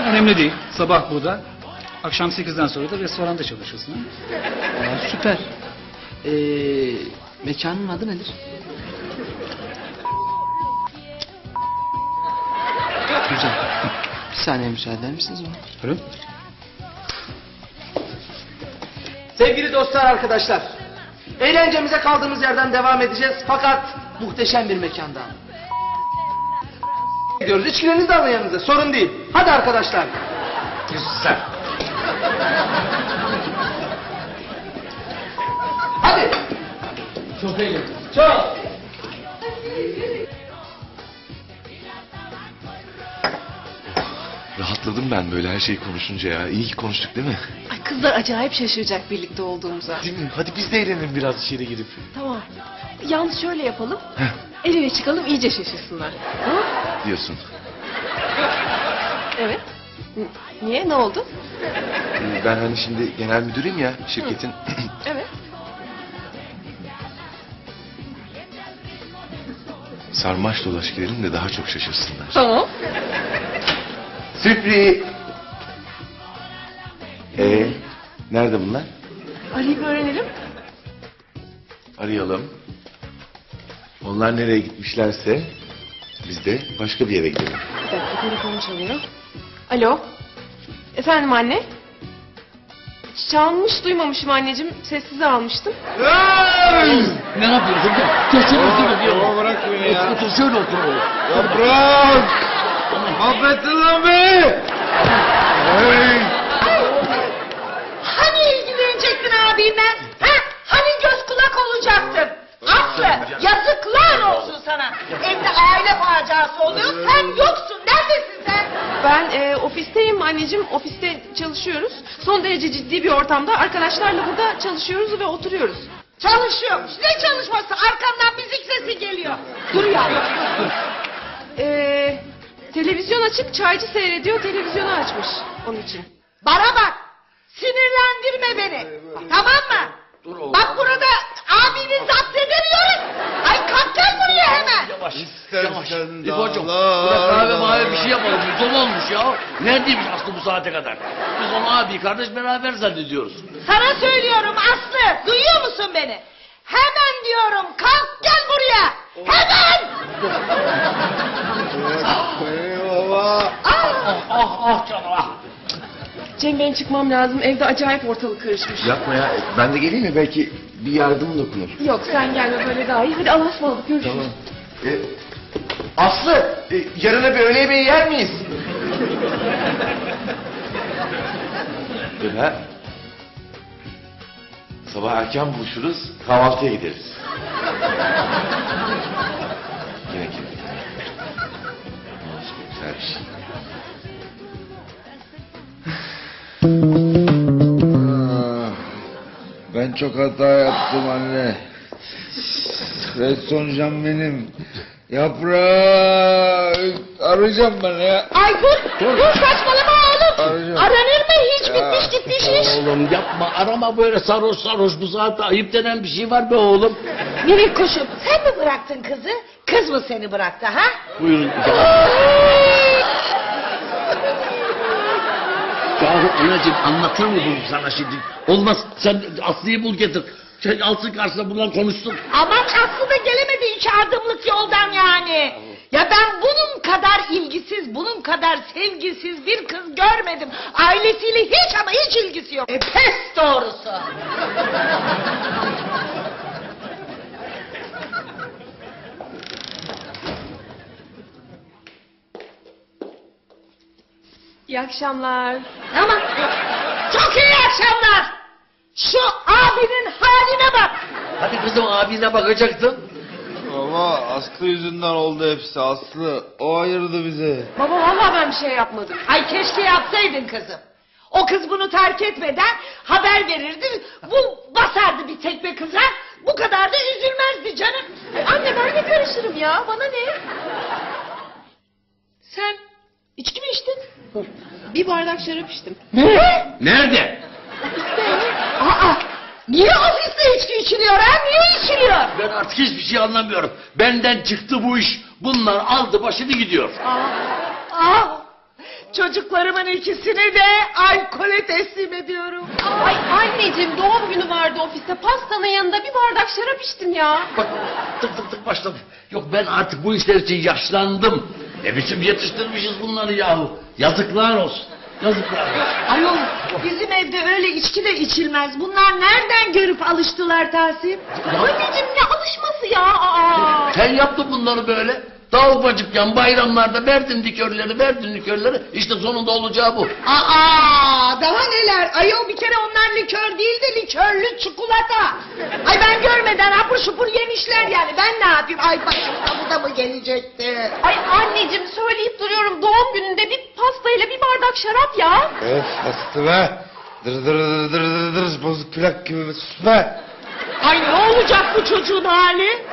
Önemli değil. Sabah burada, akşam 8'den sonra da restoranda çalışırsın. ha? Ya, süper. Ee, mekanın adı nedir? Güzel. Bir saniye müsaade eder misiniz bana? Buyurun. Sevgili dostlar arkadaşlar. Eğlencemize kaldığımız yerden devam edeceğiz. Fakat muhteşem bir mekanda. Gidiyoruz. İçkilerinizi de alın yanınıza. Sorun değil. Hadi arkadaşlar. Güzel. Hadi. Çok eğlenceli. Çok. Rahatladım ben böyle her şeyi konuşunca ya. İyi ki konuştuk değil mi? Ay kızlar acayip şaşıracak birlikte olduğumuza. Değil mi? Hadi biz de eğlenelim biraz içeri girip. Tamam. Yalnız şöyle yapalım. El ele çıkalım iyice şaşırsınlar. Tamam? Diyorsun. Evet. N- Niye? Ne oldu? Ee, Ben hani şimdi genel müdürüm ya şirketin. Evet. Sarmaş dolaş girelim de daha çok şaşırsınlar. Tamam. Sürpriz. Ee, nerede bunlar? Arayıp öğrenelim. Arayalım. Onlar nereye gitmişlerse biz de başka bir yere gidelim. Bir dakika telefonum çalıyor. Alo. Efendim anne? Çalmış duymamışım anneciğim. Sessize almıştım. Ne yapıyorsun? Geçin oturun. Ama bırak beni ya. Otur şöyle otur. Ya bırak! Mahvettin lan beni! Hey! Hani ilgilenecektin abimden? Ha? Hani göz kulak olacaktın? Aslı yazıklar olsun sana. Evde aile faciası oluyor sen yoksun. Neredesin sen? Ben e, ofisteyim anneciğim. Ofiste çalışıyoruz. Son derece ciddi bir ortamda. Arkadaşlarla burada çalışıyoruz ve oturuyoruz. Çalışıyormuş. Ne çalışması? Arkamdan müzik sesi geliyor. Dur yavrum. E, televizyon açık, çaycı seyrediyor. Televizyonu açmış onun için. Bana bak. Sinirlendirme beni. Tamam mı? Bak burada abini zapt edemiyorum. Ay kalk gel buraya hemen. yavaş. İstersen yavaş. İfo'cum Allah bırak kahve mavi bir şey yapalım. Müdom olmuş ya. Neredeymiş Aslı bu saate kadar? Biz onu abi kardeş beraber zannediyoruz. Sana söylüyorum Aslı. Duyuyor musun beni? Hemen diyorum kalk gel buraya. Hemen. Eyvallah. Ah ah ah canım ah. Cem ben çıkmam lazım. Evde acayip ortalık karışmış. Yapma ya. Ben de geleyim mi? Belki bir yardım dokunur. Yok sen gelme böyle daha iyi. Hadi Allah'a ısmarladık. Görüşürüz. Tamam. E, Aslı, e, yarına bir öğle yemeği yer miyiz? Ha. Sabah erken buluşuruz, kahvaltıya gideriz. Yine kim? Olsun, güzel bir şey. Ah, Ben çok hata yaptım anne. Ve son benim. Yaprak. Arayacağım ben ya. Ay dur dur, saçmalama oğlum. Arayacağım. Mı hiç bitmiş gitmiş iş. Oğlum yapma arama böyle sarhoş sarhoş bu saatte ayıp denen bir şey var be oğlum. Minik kuşum sen mi bıraktın kızı? Kız mı seni bıraktı ha? Buyurun. Yahu anacığım anlatır mı bunu sana şimdi? Olmaz sen Aslı'yı bul getir. Sen alsın karşısına bunlar konuşsun. Aman Aslı da gelemedi iki adımlık yoldan yani. Ya ben bunun kadar ilgisiz, bunun kadar sevgisiz bir kız görmedim. Ailesiyle hiç ama hiç ilgisi yok. E pes doğrusu. İyi akşamlar. Ama çok iyi akşamlar. Şu abinin haline bak. Hadi kızım abine bakacaktın. Baba Aslı yüzünden oldu hepsi. Aslı o ayırdı bizi. Baba vallahi ben bir şey yapmadım. Ay keşke yapsaydın kızım. O kız bunu terk etmeden haber verirdi. Bu basardı bir tekme kıza. Bu kadar da üzülmezdi canım. Ay anne ben de karışırım ya. Bana ne? Sen içki mi içtin? Bir bardak şarap içtim. Ne? Nerede? Aa, niye ofiste içki içiliyor ha? Niye içiliyor? Ben artık hiçbir şey anlamıyorum. Benden çıktı bu iş. Bunlar aldı başını gidiyor. Ah, çocuklarımın ikisini de alkole teslim ediyorum. Ay anneciğim doğum günü vardı ofiste. Pastanın yanında bir bardak şarap içtim ya. Bak tık tık tık başladı. Yok ben artık bu işler için yaşlandım. Ne biçim yetiştirmişiz bunları yahu. Yazıklar olsun. Yazıklar. Ayol bizim evde öyle içki de içilmez. Bunlar nereden görüp alıştılar Tahsin? Anneciğim ne alışması ya. Aa. Sen yaptın bunları böyle. Daha ufacıkken bayramlarda verdin likörleri, verdin likörleri. İşte sonunda olacağı bu. Aa, daha neler? Ayol bir kere onlar likör değil de likörlü çikolata. Ay ben görmeden hapur şupur yemişler yani. Ben ne yapayım? Ay başımda bu da mı gelecekti? Ay anneciğim söyleyip duruyorum doğum gününde bir pastayla bir bardak şarap ya. Öf Aslı be. Dır dır dır dır dır dır bozuk plak gibi be. Ay ne olacak bu çocuğun hali?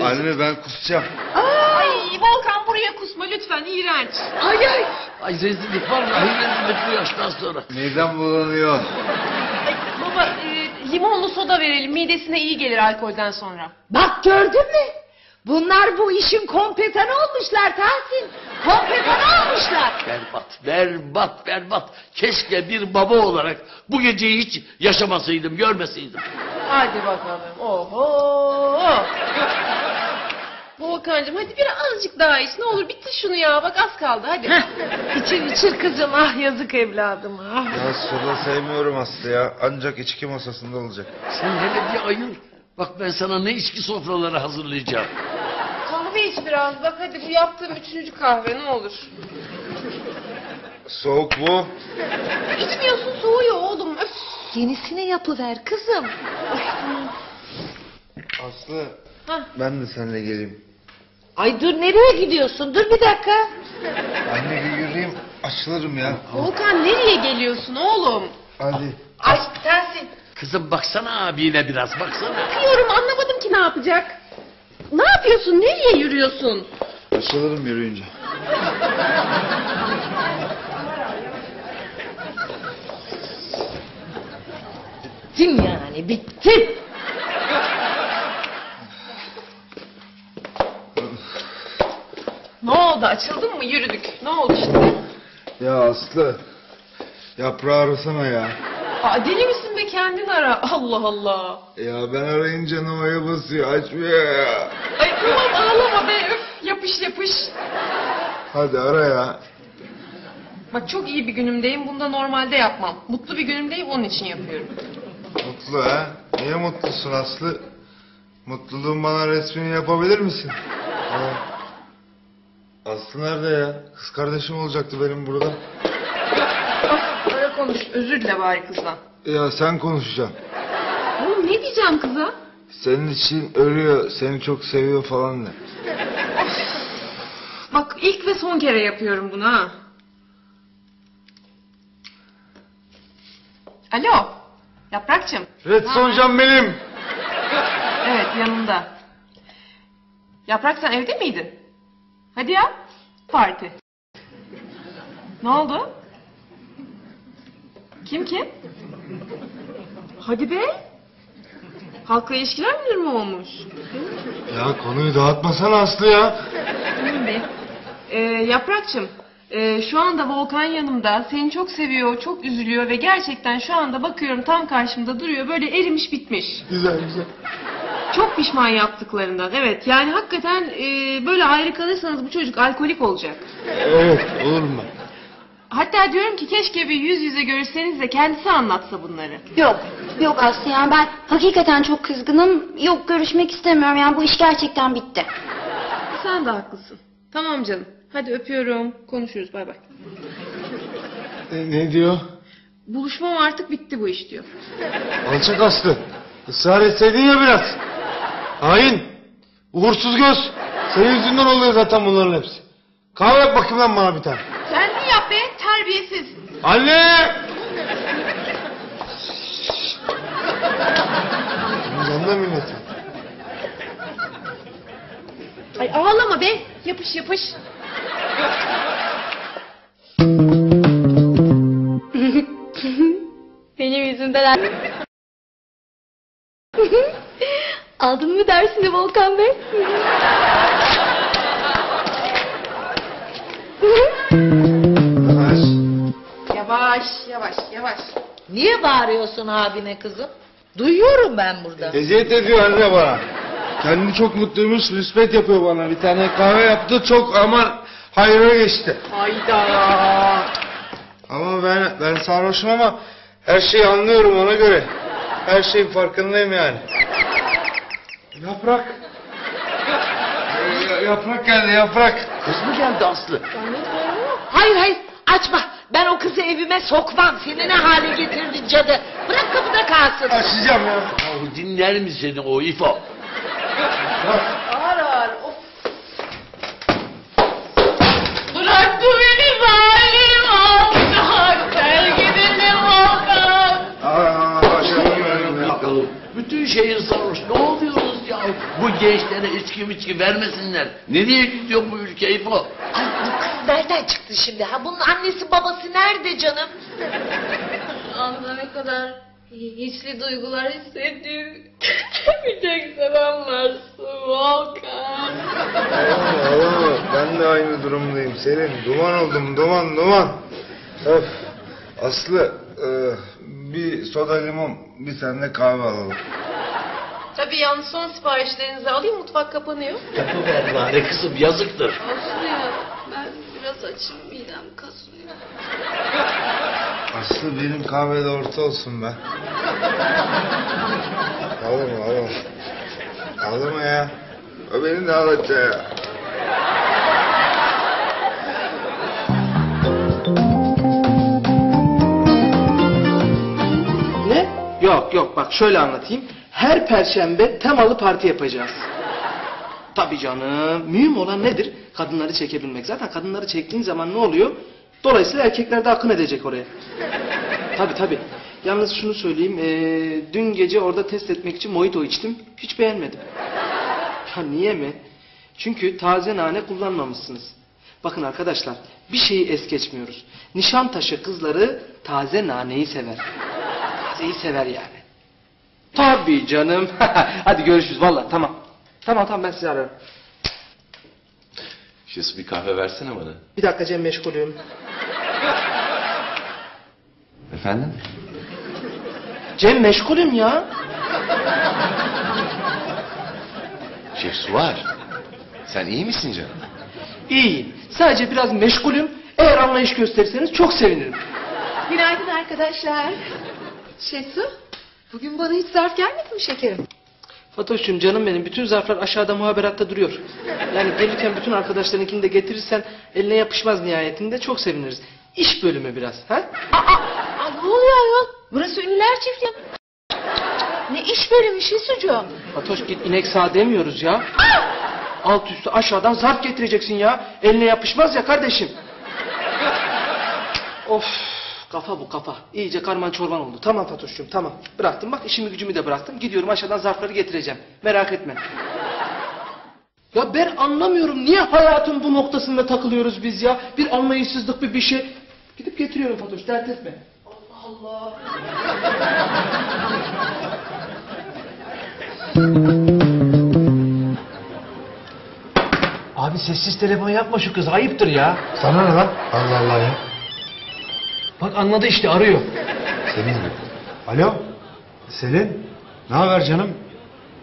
Ah. Anne ben kusacağım. Ay Volkan buraya kusma lütfen iğrenç. Ay ay. Ay rezillik vallahi rezillik bu yaştan sonra. Midem bulanıyor. Ay, baba e, limonlu soda verelim midesine iyi gelir alkolden sonra. Bak gördün mü? Bunlar bu işin kompetanı olmuşlar Tahsin. Kompetanı olmuşlar. Berbat, berbat, berbat. Keşke bir baba olarak bu geceyi hiç yaşamasaydım, görmeseydim. Hadi bakalım. Oho. Volkan'cığım hadi birazcık daha iç. Ne olur bitir şunu ya. Bak az kaldı hadi. İçir içir kızım ah yazık evladım ah. Ya soda sevmiyorum Aslı ya. Ancak içki masasında olacak. Sen hele bir ayıl. Bak ben sana ne içki sofraları hazırlayacağım. Kahve iç biraz. Bak hadi bu yaptığım üçüncü kahve ne olur. Soğuk bu. İçmiyorsun soğuyor oğlum. Öf. Yenisini yapıver kızım. Aslı Hah. ben de seninle geleyim. Ay dur nereye gidiyorsun? Dur bir dakika. Anne bir yürüyeyim açılırım ya. Volkan nereye geliyorsun oğlum? Hadi. Ay Tahsin. Kızım baksana abine biraz, baksana. Bakıyorum anlamadım ki ne yapacak. Ne yapıyorsun? Nereye yürüyorsun? Açılırım yürüyünce. Bittim yani bittim. Ne oldu açıldın mı yürüdük. Ne oldu şimdi? Ya Aslı. Yaprağı arasana ya. Aa, deli misin be kendin ara. Allah Allah. Ya ben arayınca Nova'ya basıyor. Açmıyor ya. Ay tamam ağlama be üf. Yapış yapış. Hadi ara ya. Bak çok iyi bir günümdeyim. Bunu da normalde yapmam. Mutlu bir günümdeyim onun için yapıyorum. Mutlu ha? Niye mutlusun Aslı? Mutluluğun bana resmini yapabilir misin? Ha. Aslı nerede ya? Kız kardeşim olacaktı benim burada. Ara konuş. Özür dile bari kızdan. Ya sen konuşacaksın. Oğlum ne diyeceğim kıza? Senin için ölüyor, seni çok seviyor falan de. Bak ilk ve son kere yapıyorum bunu ha. Alo. Yaprakçım. Red Soncan benim. Evet yanımda. Yaprak sen evde miydin? Hadi ya. Parti. Ne oldu? Kim kim? Hadi be. Halkla ilişkiler müdürü mü olmuş? Ya konuyu dağıtmasana Aslı ya. Emin Bey. Ee, Yaprakçım, e, şu anda Volkan yanımda. Seni çok seviyor, çok üzülüyor ve gerçekten şu anda bakıyorum tam karşımda duruyor. Böyle erimiş bitmiş. Güzel güzel. Çok pişman yaptıklarından. Evet yani hakikaten e, böyle ayrı kalırsanız bu çocuk alkolik olacak. Evet olur mu? Hatta diyorum ki keşke bir yüz yüze görüşseniz de kendisi anlatsa bunları. Yok, yok Aslı yani ben hakikaten çok kızgınım. Yok görüşmek istemiyorum yani bu iş gerçekten bitti. Sen de haklısın. Tamam canım. Hadi öpüyorum. Konuşuruz. Bay bay. E, ne diyor? Buluşmam artık bitti bu iş diyor. Alçak Aslı. Israr etseydin ya biraz. Hain. Uğursuz göz. Senin yüzünden oluyor zaten bunların hepsi. Kahve yap bakayım lan bana bir tane. Kendin yap be terbiyesiz. Anne! Yanında milletin. Ay ağlama be. Yapış yapış. Benim yüzümden... Aldın mı dersini Volkan Bey? Yavaş yavaş yavaş. Niye bağırıyorsun abine kızım? Duyuyorum ben burada. Eziyet ediyor anne bana. Kendini çok mutluymuş, nispet yapıyor bana. Bir tane kahve yaptı, çok aman hayra geçti. Hayda. Ama ben ben sarhoşum ama her şeyi anlıyorum ona göre. Her şeyin farkındayım yani. Yaprak. Ya- yaprak geldi yaprak. Kız mı geldi Aslı? Hayır hayır açma. Ben o kızı evime sokmam. Seni ne hale getirdin cadı. Bırak kapıda kalsın. Açacağım ya. Yahu dinler mi seni o İfo? Ağır ağır. Of. Bıraktı beni zalim alçak. Sevgilim Volkan. Aa, canım benim ya. Bakalım. Bütün şehir sarhoş. Ne ya? Bu gençlere içki miçki vermesinler. Nereye gidiyor bu ülke İfo? Ay bu kız nereden çıktı şimdi? Ha bunun annesi babası nerede canım? Anda ne kadar hiçli duygular hissettim. bir tek sen anlarsın Volkan. Ağlama ağlama. Ben de aynı durumdayım. Senin duman oldum duman duman. Öf. Aslı e, bir soda limon bir tane de kahve alalım. Tabii yalnız son siparişlerinizi alayım mutfak kapanıyor. Yapıver bari kızım yazıktır. Aslı ya ben biraz açım midem kasılıyor. Aslı benim kahvede orta olsun be. Ağlama ağlama. Ağlama ya. O beni de ağlatacak ya. Ne? Yok yok bak şöyle anlatayım. Her perşembe temalı parti yapacağız. Tabii canım. Mühim olan nedir? Kadınları çekebilmek. Zaten kadınları çektiğin zaman ne oluyor? Dolayısıyla erkekler de akın edecek oraya. Tabii tabii. Yalnız şunu söyleyeyim. eee, dün gece orada test etmek için mojito içtim. Hiç beğenmedim. Ya niye mi? Çünkü taze nane kullanmamışsınız. Bakın arkadaşlar bir şeyi es geçmiyoruz. Nişantaşı kızları taze naneyi sever. Tazeyi sever yani. Tabii canım. Hadi görüşürüz valla tamam. Tamam tamam ben sizi ararım. Şesu bir kahve versene bana. Bir dakika Cem meşgulüm. Efendim? Cem meşgulüm ya. Şesu var. Sen iyi misin canım? İyiyim. Sadece biraz meşgulüm. Eğer anlayış gösterirseniz çok sevinirim. Günaydın arkadaşlar. Şesu, bugün bana hiç zarf gelmedi mi şekerim? Fatoş'cum canım benim bütün zarflar aşağıda muhaberatta duruyor. Yani gelirken bütün arkadaşlarınkini de getirirsen eline yapışmaz nihayetinde çok seviniriz. İş bölümü biraz. Ha? Aa, ne oluyor ayol? Burası ünlüler çiftliği. Ne iş bölümü Şesucuğum? Fatoş git inek sağ demiyoruz ya. Alt üstü aşağıdan zarf getireceksin ya. Eline yapışmaz ya kardeşim. of kafa bu kafa. İyice karman çorban oldu. Tamam Fatoş'cum tamam. Bıraktım bak işimi gücümü de bıraktım. Gidiyorum aşağıdan zarfları getireceğim. Merak etme. Ya ben anlamıyorum niye hayatın bu noktasında takılıyoruz biz ya. Bir anlayışsızlık bir bir şey. Gidip getiriyorum Fatoş dert etme. Allah Allah. Abi sessiz telefon yapma şu kız ayıptır ya. Sana ne lan? Allah Allah ya. Bak anladı işte arıyor. Selin mi? Alo? Selin? Ne haber canım?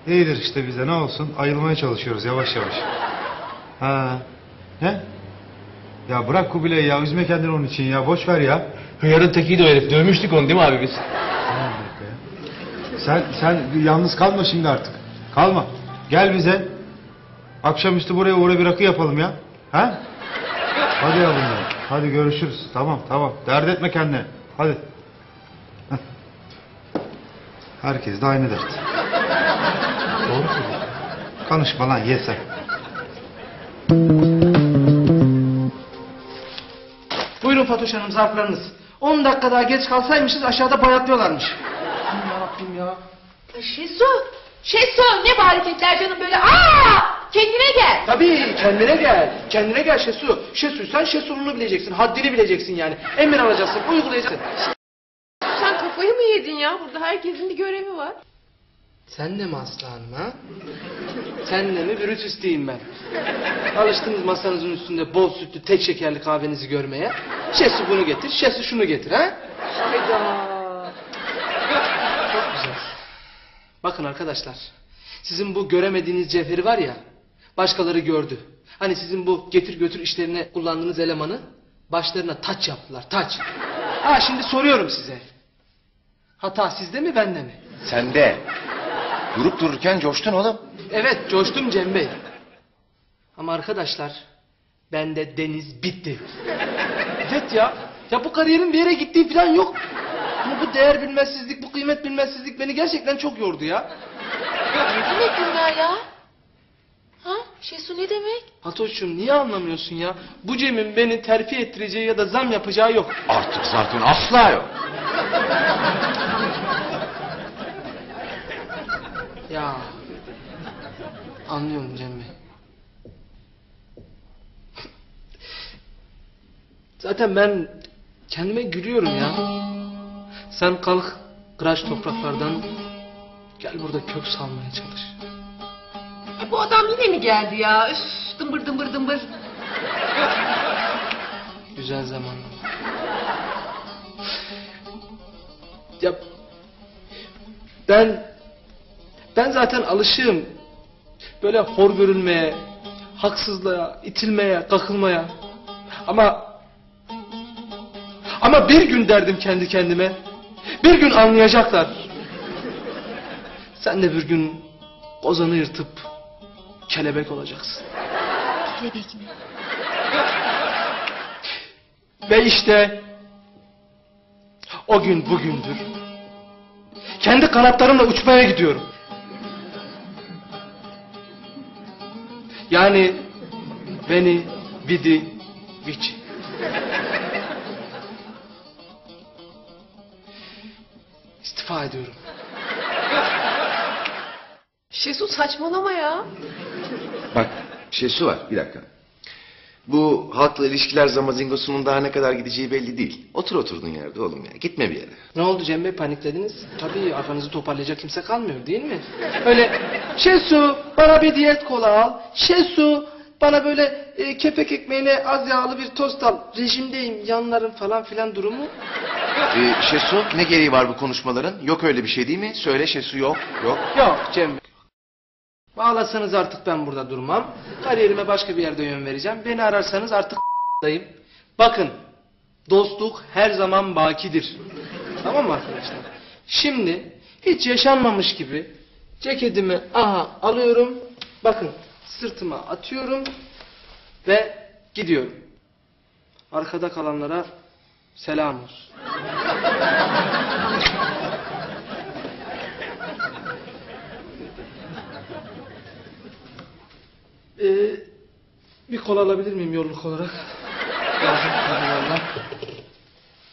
İyidir işte bize ne olsun. Ayılmaya çalışıyoruz yavaş yavaş. Ha. Ne? Ya bırak Kubilay'ı ya. Üzme kendini onun için ya. Boş ver ya. Hıyarın tekiydi o herif. Dövmüştük onu değil mi abi biz? Sen, sen yalnız kalma şimdi artık. Kalma. Gel bize. Akşamüstü buraya uğra bir rakı yapalım ya. Ha? Hadi yavrum benim. Hadi görüşürüz. Tamam tamam. Dert etme kendine. Hadi. Herkes de aynı dert. Doğru söylüyorsun. Konuşma lan ye sen. Buyurun Fatoş Hanım zarflarınız. 10 dakika daha geç kalsaymışız aşağıda bayatlıyorlarmış. Aman yarabbim ya. Şesu, Şesu ne bu hareketler canım böyle? Aa! Kendine gel. Tabii kendine gel. Kendine gel Şesu. Şesu sen Şesu'nunu bileceksin. Haddini bileceksin yani. Emir alacaksın, uygulayacaksın. Sen kafayı mı yedin ya? Burada herkesin bir görevi var. Sen de mi Aslı Hanım ha? Sen de mi Brutus diyeyim ben? Alıştınız masanızın üstünde bol sütlü tek şekerli kahvenizi görmeye. Şesu bunu getir, Şesu şunu getir ha? Hayda. Çok güzel. Bakın arkadaşlar. Sizin bu göremediğiniz cevheri var ya. Başkaları gördü. Hani sizin bu getir götür işlerine kullandığınız elemanı başlarına taç yaptılar. Taç. Ha şimdi soruyorum size. Hata sizde mi bende mi? Sen de. Durup dururken coştun oğlum. Evet coştum Cem Bey. Ama arkadaşlar bende deniz bitti. Evet ya. Ya bu kariyerin bir yere gittiği falan yok. Ama bu değer bilmezsizlik, bu kıymet bilmezsizlik beni gerçekten çok yordu ya. Ne demek bunlar ya? Şesu ne demek? Fatoş'cum niye anlamıyorsun ya? Bu Cem'in beni terfi ettireceği ya da zam yapacağı yok. Artık zaten asla yok. Ya. Anlıyorum Cem Bey. Zaten ben kendime gülüyorum ya. Sen kalk kıraç topraklardan gel burada kök salmaya çalış. E, bu adam yine mi geldi ya? Üf, dımbır dımbır dımbır. Güzel zaman. Ya ben ben zaten alışığım böyle hor görülmeye, haksızlığa, itilmeye, kakılmaya. Ama ama bir gün derdim kendi kendime. Bir gün anlayacaklar. Sen de bir gün ozanı yırtıp kelebek olacaksın. Kelebek mi? Ve işte o gün bugündür. Kendi kanatlarımla uçmaya gidiyorum. Yani beni vidi vici. İstifa ediyorum. Şesu saçmalama ya. Bak Şesu var bir dakika. Bu halkla ilişkiler zamazingosunun daha ne kadar gideceği belli değil. Otur oturduğun yerde oğlum ya. Gitme bir yere. Ne oldu Cem Bey paniklediniz? Tabii arkanızı toparlayacak kimse kalmıyor değil mi? Öyle Şesu bana bir diyet kola al. Şesu bana böyle e, kepek ekmeğine az yağlı bir tost al. Rejimdeyim yanlarım falan filan durumu. Ee, Şesu ne gereği var bu konuşmaların? Yok öyle bir şey değil mi? Söyle Şesu yok. Yok. Yok Cem Bey. Bağlasanız artık ben burada durmam. Kariyerime başka bir yerde yön vereceğim. Beni ararsanız artık dayım. Bakın dostluk her zaman bakidir. Tamam mı arkadaşlar? Şimdi hiç yaşanmamış gibi ceketimi aha alıyorum. Bakın sırtıma atıyorum ve gidiyorum. Arkada kalanlara selam olsun. Ee, bir kola alabilir miyim yolluk olarak?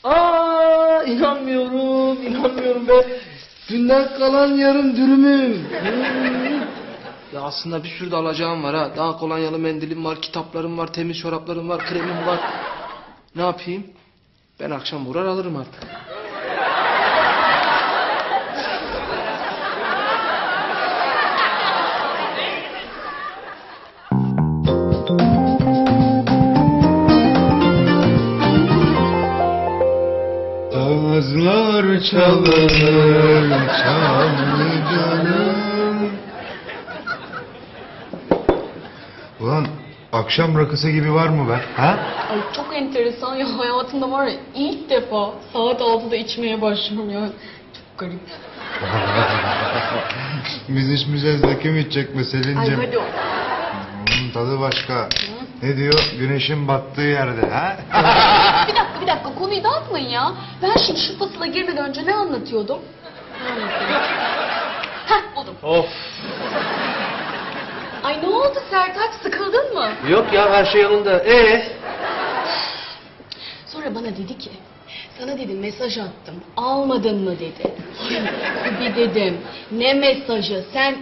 Aa inanmıyorum, inanmıyorum be. Dünden kalan yarım dürümüm. Ya aslında bir sürü de alacağım var ha. Daha kolonyalı mendilim var, kitaplarım var, temiz çoraplarım var, kremim var. Ne yapayım? Ben akşam uğrar alırım artık. Çalır çaldı canım. Ulan akşam rakısı gibi var mı be? Ha? Ay çok enteresan ya hayatımda var ya ilk defa saat 6'da içmeye başlıyorum ya. Çok garip. Biz içmeyeceğiz de kim içecek mi Ay Selin'cim? hadi o. Hmm, tadı başka. Ne diyor? Güneşin battığı yerde ha? bir dakika bir dakika konuyu dağıtmayın ya. Ben şimdi şu fasıla girmeden önce ne anlatıyordum? Ne anlatıyordum? Heh buldum. Of. Ay ne oldu Sertaç sıkıldın mı? Yok ya her şey yolunda. Ee? Sonra bana dedi ki sana dedi mesaj attım almadın mı dedi. Ay dedim ne mesajı sen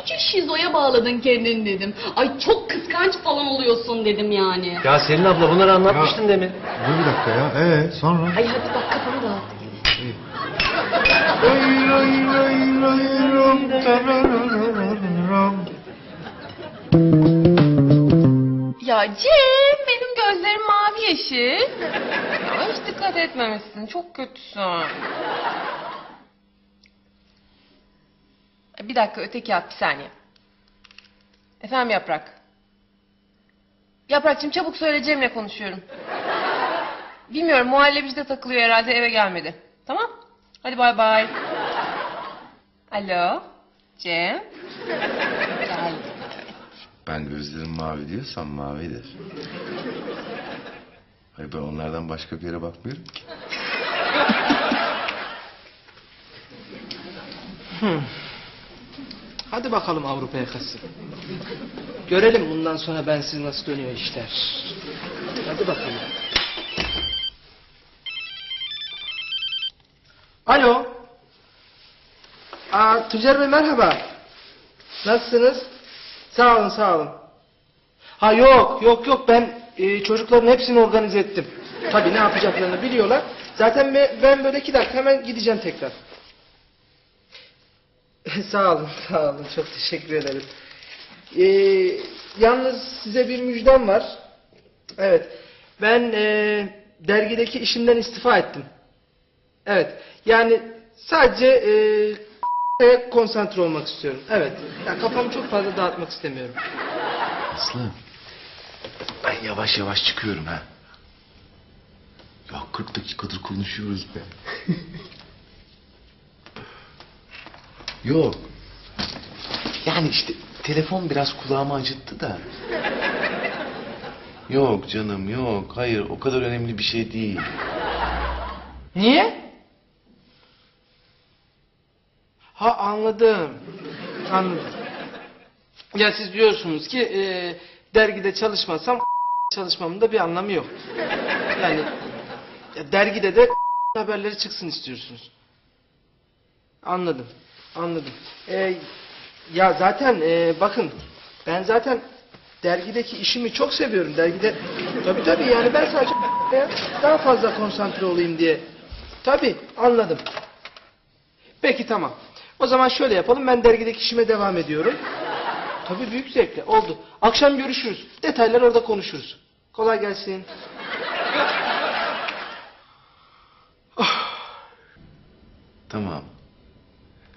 iyice şizoya bağladın kendini dedim. Ay çok kıskanç falan oluyorsun dedim yani. Ya Selin abla bunları anlatmıştın demin. Dur bir dakika ya. Ee sonra? Ay hadi bak kafanı dağıttı yine. Ray ray ray ray ram. Ya Cem benim gözlerim mavi yeşil. Ya hiç dikkat etmemişsin. Çok kötüsün. Bir dakika öteki at bir saniye. Efendim Yaprak. Yaprakçım çabuk söyle Cem'le konuşuyorum. Bilmiyorum muhallebicide takılıyor herhalde eve gelmedi. Tamam? Hadi bay bay. Alo. Cem. Gel. Ben gözlerim mavi diyorsam mavidir. Hayır ben onlardan başka bir yere bakmıyorum ki. Hadi bakalım Avrupa yakası. Görelim bundan sonra bensiz nasıl dönüyor işler. Hadi bakalım. Alo. Aa, Tüccar Bey merhaba. Nasılsınız? Sağ olun sağ olun. Ha yok yok yok ben e, çocukların hepsini organize ettim. Tabii ne yapacaklarını biliyorlar. Zaten ben, böyle iki dakika hemen gideceğim tekrar. sağ olun, sağ olun. Çok teşekkür ederim. Ee, yalnız size bir müjdem var. Evet, ben e, dergideki işimden istifa ettim. Evet, yani sadece e, konsantre olmak istiyorum. Evet, ya kafamı çok fazla dağıtmak istemiyorum. Aslı. Ben yavaş yavaş çıkıyorum ha. Ya 40 dakikadır konuşuyoruz be. Yok. Yani işte telefon biraz kulağımı acıttı da. Yok canım yok. Hayır o kadar önemli bir şey değil. Niye? Ha anladım. Anladım. Ya siz diyorsunuz ki e, dergide çalışmasam çalışmamın da bir anlamı yok. Yani ya dergide de haberleri çıksın istiyorsunuz. Anladım. Anladım. E, ya zaten e, bakın ben zaten dergideki işimi çok seviyorum. Dergide tabii tabii yani ben sadece daha fazla konsantre olayım diye. Tabii anladım. Peki tamam. O zaman şöyle yapalım. Ben dergideki işime devam ediyorum. Tabii büyük zevkle. Oldu. Akşam görüşürüz. Detayları orada konuşuruz. Kolay gelsin. Tamam.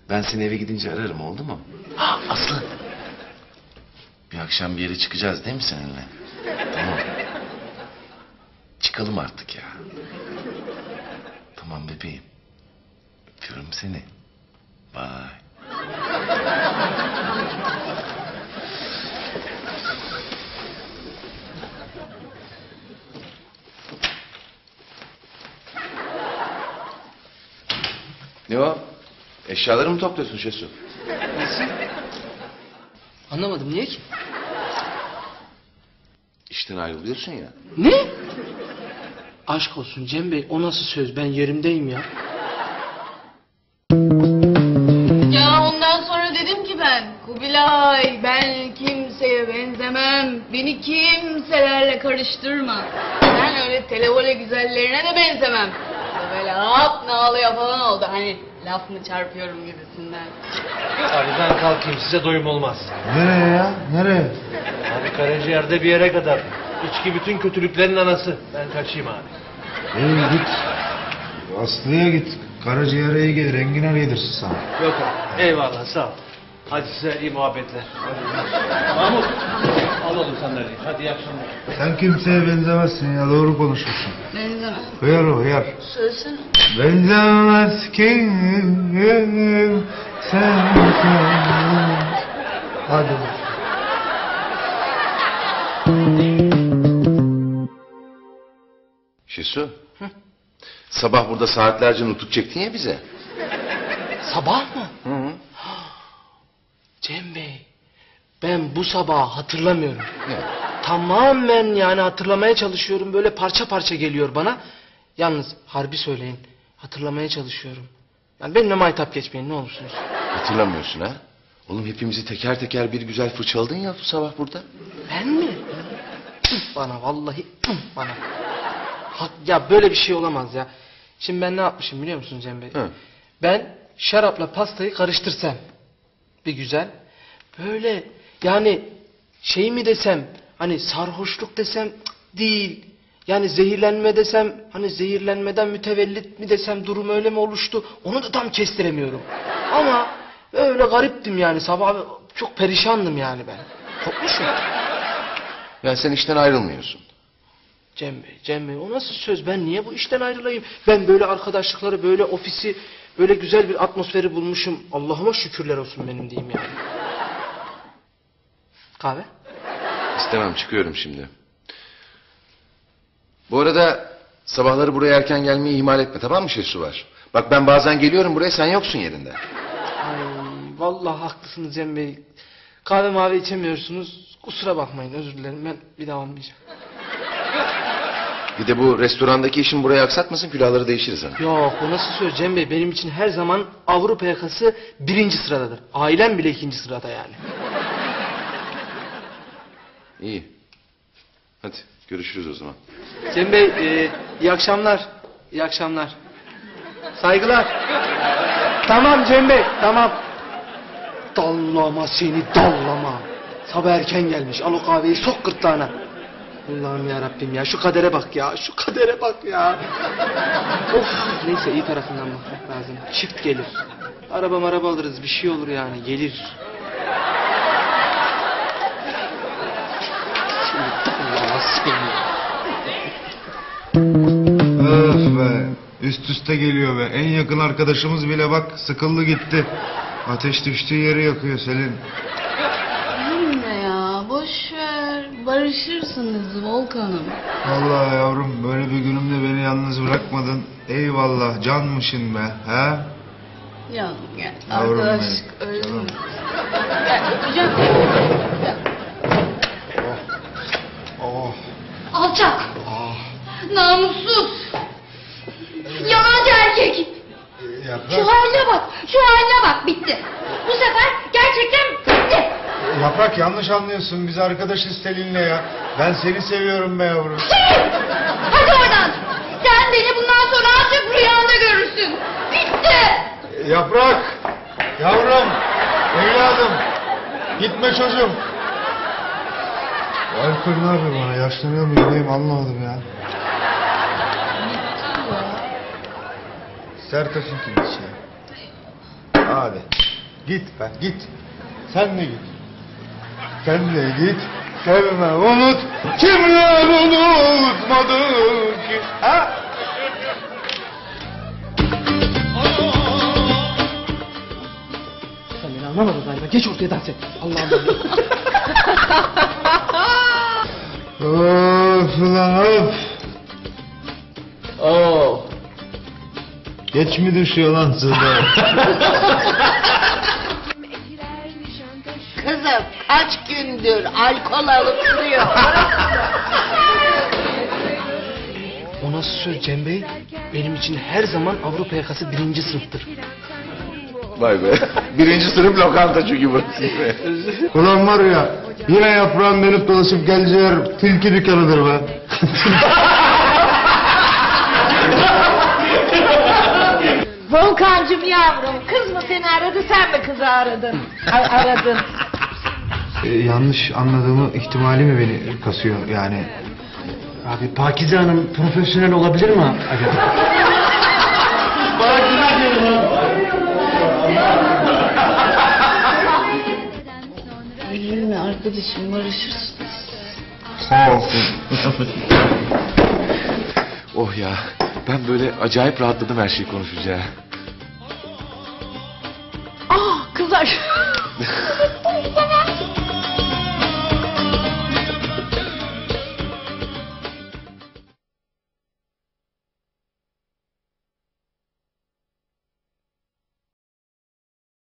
Ben seni eve gidince ararım oldu mu? Ha, Aslı. Bir akşam bir yere çıkacağız değil mi seninle? Tamam. Çıkalım artık ya. Tamam bebeğim. Öpüyorum seni. Bye. Ne o? Eşyaları mı topluyorsun Şesu? Anlamadım niye ki? İşten ayrılıyorsun ya. Ne? Aşk olsun Cem Bey o nasıl söz ben yerimdeyim ya. Ya ondan sonra dedim ki ben Kubilay ben kimseye benzemem. Beni kimselerle karıştırma. Ben öyle televole güzellerine de benzemem. Böyle hop ne oluyor falan oldu. Hani laf mı çarpıyorum gibisinden. Abi ben kalkayım size doyum olmaz. Nereye ya? Nereye? Abi karaciğerde bir yere kadar. İçki bütün kötülüklerin anası. Ben kaçayım abi. İyi git. Aslı'ya git. Karaciğere iyi gelir. Enginar yedirsin sana. Yok abi. Eyvallah sağ ol. Hadi size iyi muhabbetler. Mahmut al oğlum sandalyeyi. Hadi iyi akşamlar. Sen kimseye benzemezsin ya. Doğru konuşursun. Benzemem. Hıyar o hıyar. Söylesene. Benzemez kim sen sen. Hadi. Şesu. Sabah burada saatlerce nutuk çektin ya bize. Sabah mı? Hı hı. Cem Bey ben bu sabahı hatırlamıyorum. Tamamen yani hatırlamaya çalışıyorum. Böyle parça parça geliyor bana. Yalnız harbi söyleyin. Hatırlamaya çalışıyorum. Yani benimle maytap geçmeyin ne olursunuz. Hatırlamıyorsun ha? Oğlum hepimizi teker teker bir güzel fırçaladın ya bu sabah burada. Ben mi? Bana vallahi bana. Ha, ya böyle bir şey olamaz ya. Şimdi ben ne yapmışım biliyor musun Cem Bey? Hı. Ben şarapla pastayı karıştırsam bir güzel. Böyle yani şey mi desem hani sarhoşluk desem cık, değil. Yani zehirlenme desem hani zehirlenmeden mütevellit mi desem durum öyle mi oluştu onu da tam kestiremiyorum. Ama öyle gariptim yani sabah çok perişandım yani ben. Kopmuşum. Yani sen işten ayrılmıyorsun. Cem Bey, Cem Bey o nasıl söz? Ben niye bu işten ayrılayım? Ben böyle arkadaşlıkları, böyle ofisi, böyle güzel bir atmosferi bulmuşum. Allah'ıma şükürler olsun benim diyeyim yani. Kahve? İstemem çıkıyorum şimdi. Bu arada sabahları buraya erken gelmeyi ihmal etme tamam mı Şesu var? Bak ben bazen geliyorum buraya sen yoksun yerinde. Ay vallahi haklısınız Cem Bey. Kahve mavi içemiyorsunuz. Kusura bakmayın özür dilerim ben bir daha olmayacağım. Bir de bu restorandaki işin buraya aksatmasın külahları değişiriz ha. Yok o nasıl söz Cem Bey benim için her zaman Avrupa yakası birinci sıradadır. Ailem bile ikinci sırada yani. İyi. Hadi görüşürüz o zaman. Cem Bey e, iyi akşamlar. İyi akşamlar. Saygılar. Tamam Cem Bey tamam. Dallama seni dallama. Sabah erken gelmiş al o kahveyi sok gırtlağına. Allah'ım ya Rabbim ya şu kadere bak ya şu kadere bak ya. of neyse iyi tarafından bakmak lazım. Çift gelir. Araba araba alırız bir şey olur yani gelir. Öf be. Üst üste geliyor be. En yakın arkadaşımız bile bak sıkıldı gitti. Ateş düştüğü yeri yakıyor Selin. Üzülme ya boş ver. Barışırsınız Volkan'ım. Vallahi yavrum böyle bir günümde beni yalnız bırakmadın. Eyvallah canmışın be. He? Ya gel Yavrum arkadaşlık benim, öyle canım. mi? Gel öpeceğim. Oh. Alçak. Ah. Namussuz. Yalancı erkek. Şu Yaprak. haline bak. Şu haline bak. Bitti. Bu sefer gerçekten bitti. Yaprak yanlış anlıyorsun. Biz arkadaşız Selin'le ya. Ben seni seviyorum be yavrum. Hadi oradan. Sen beni bundan sonra ancak rüyanda görürsün. Bitti. Yaprak. Yavrum. Evladım. Gitme çocuğum. Alkol ne yapıyor bana? Yaşlanıyor muyum neyim anlamadım ya. Sertaç'ın kimisi ya. Abi git be git. Sen de git. Sen de git. Sevme unut. Kimler unutmadı ki? Ha? Sen beni anlamadın galiba. Geç ortaya dans et. Allah Allah. Of lan of. Oo. Geç mi düşüyor lan size? Kızım kaç gündür alkol alıp duruyor. O nasıl söz Cem Bey? Benim için her zaman Avrupa yakası birinci sınıftır. Vay be. Birinci sınıf lokanta çünkü burası. Ulan var ya yine yaprağın dönüp dolaşıp geleceği yer tilki dükkanıdır be. Volkancım yavrum kız mı seni aradı sen mi kızı aradın? A- aradın. Ee, yanlış anladığımı ihtimali mi beni kasıyor yani? Abi Pakize Hanım profesyonel olabilir mi acaba? Benimle arkadaşım barışırsın. Sağ olsun. oh ya. Ben böyle acayip rahatladım her şeyi konuşunca. Ah kızlar.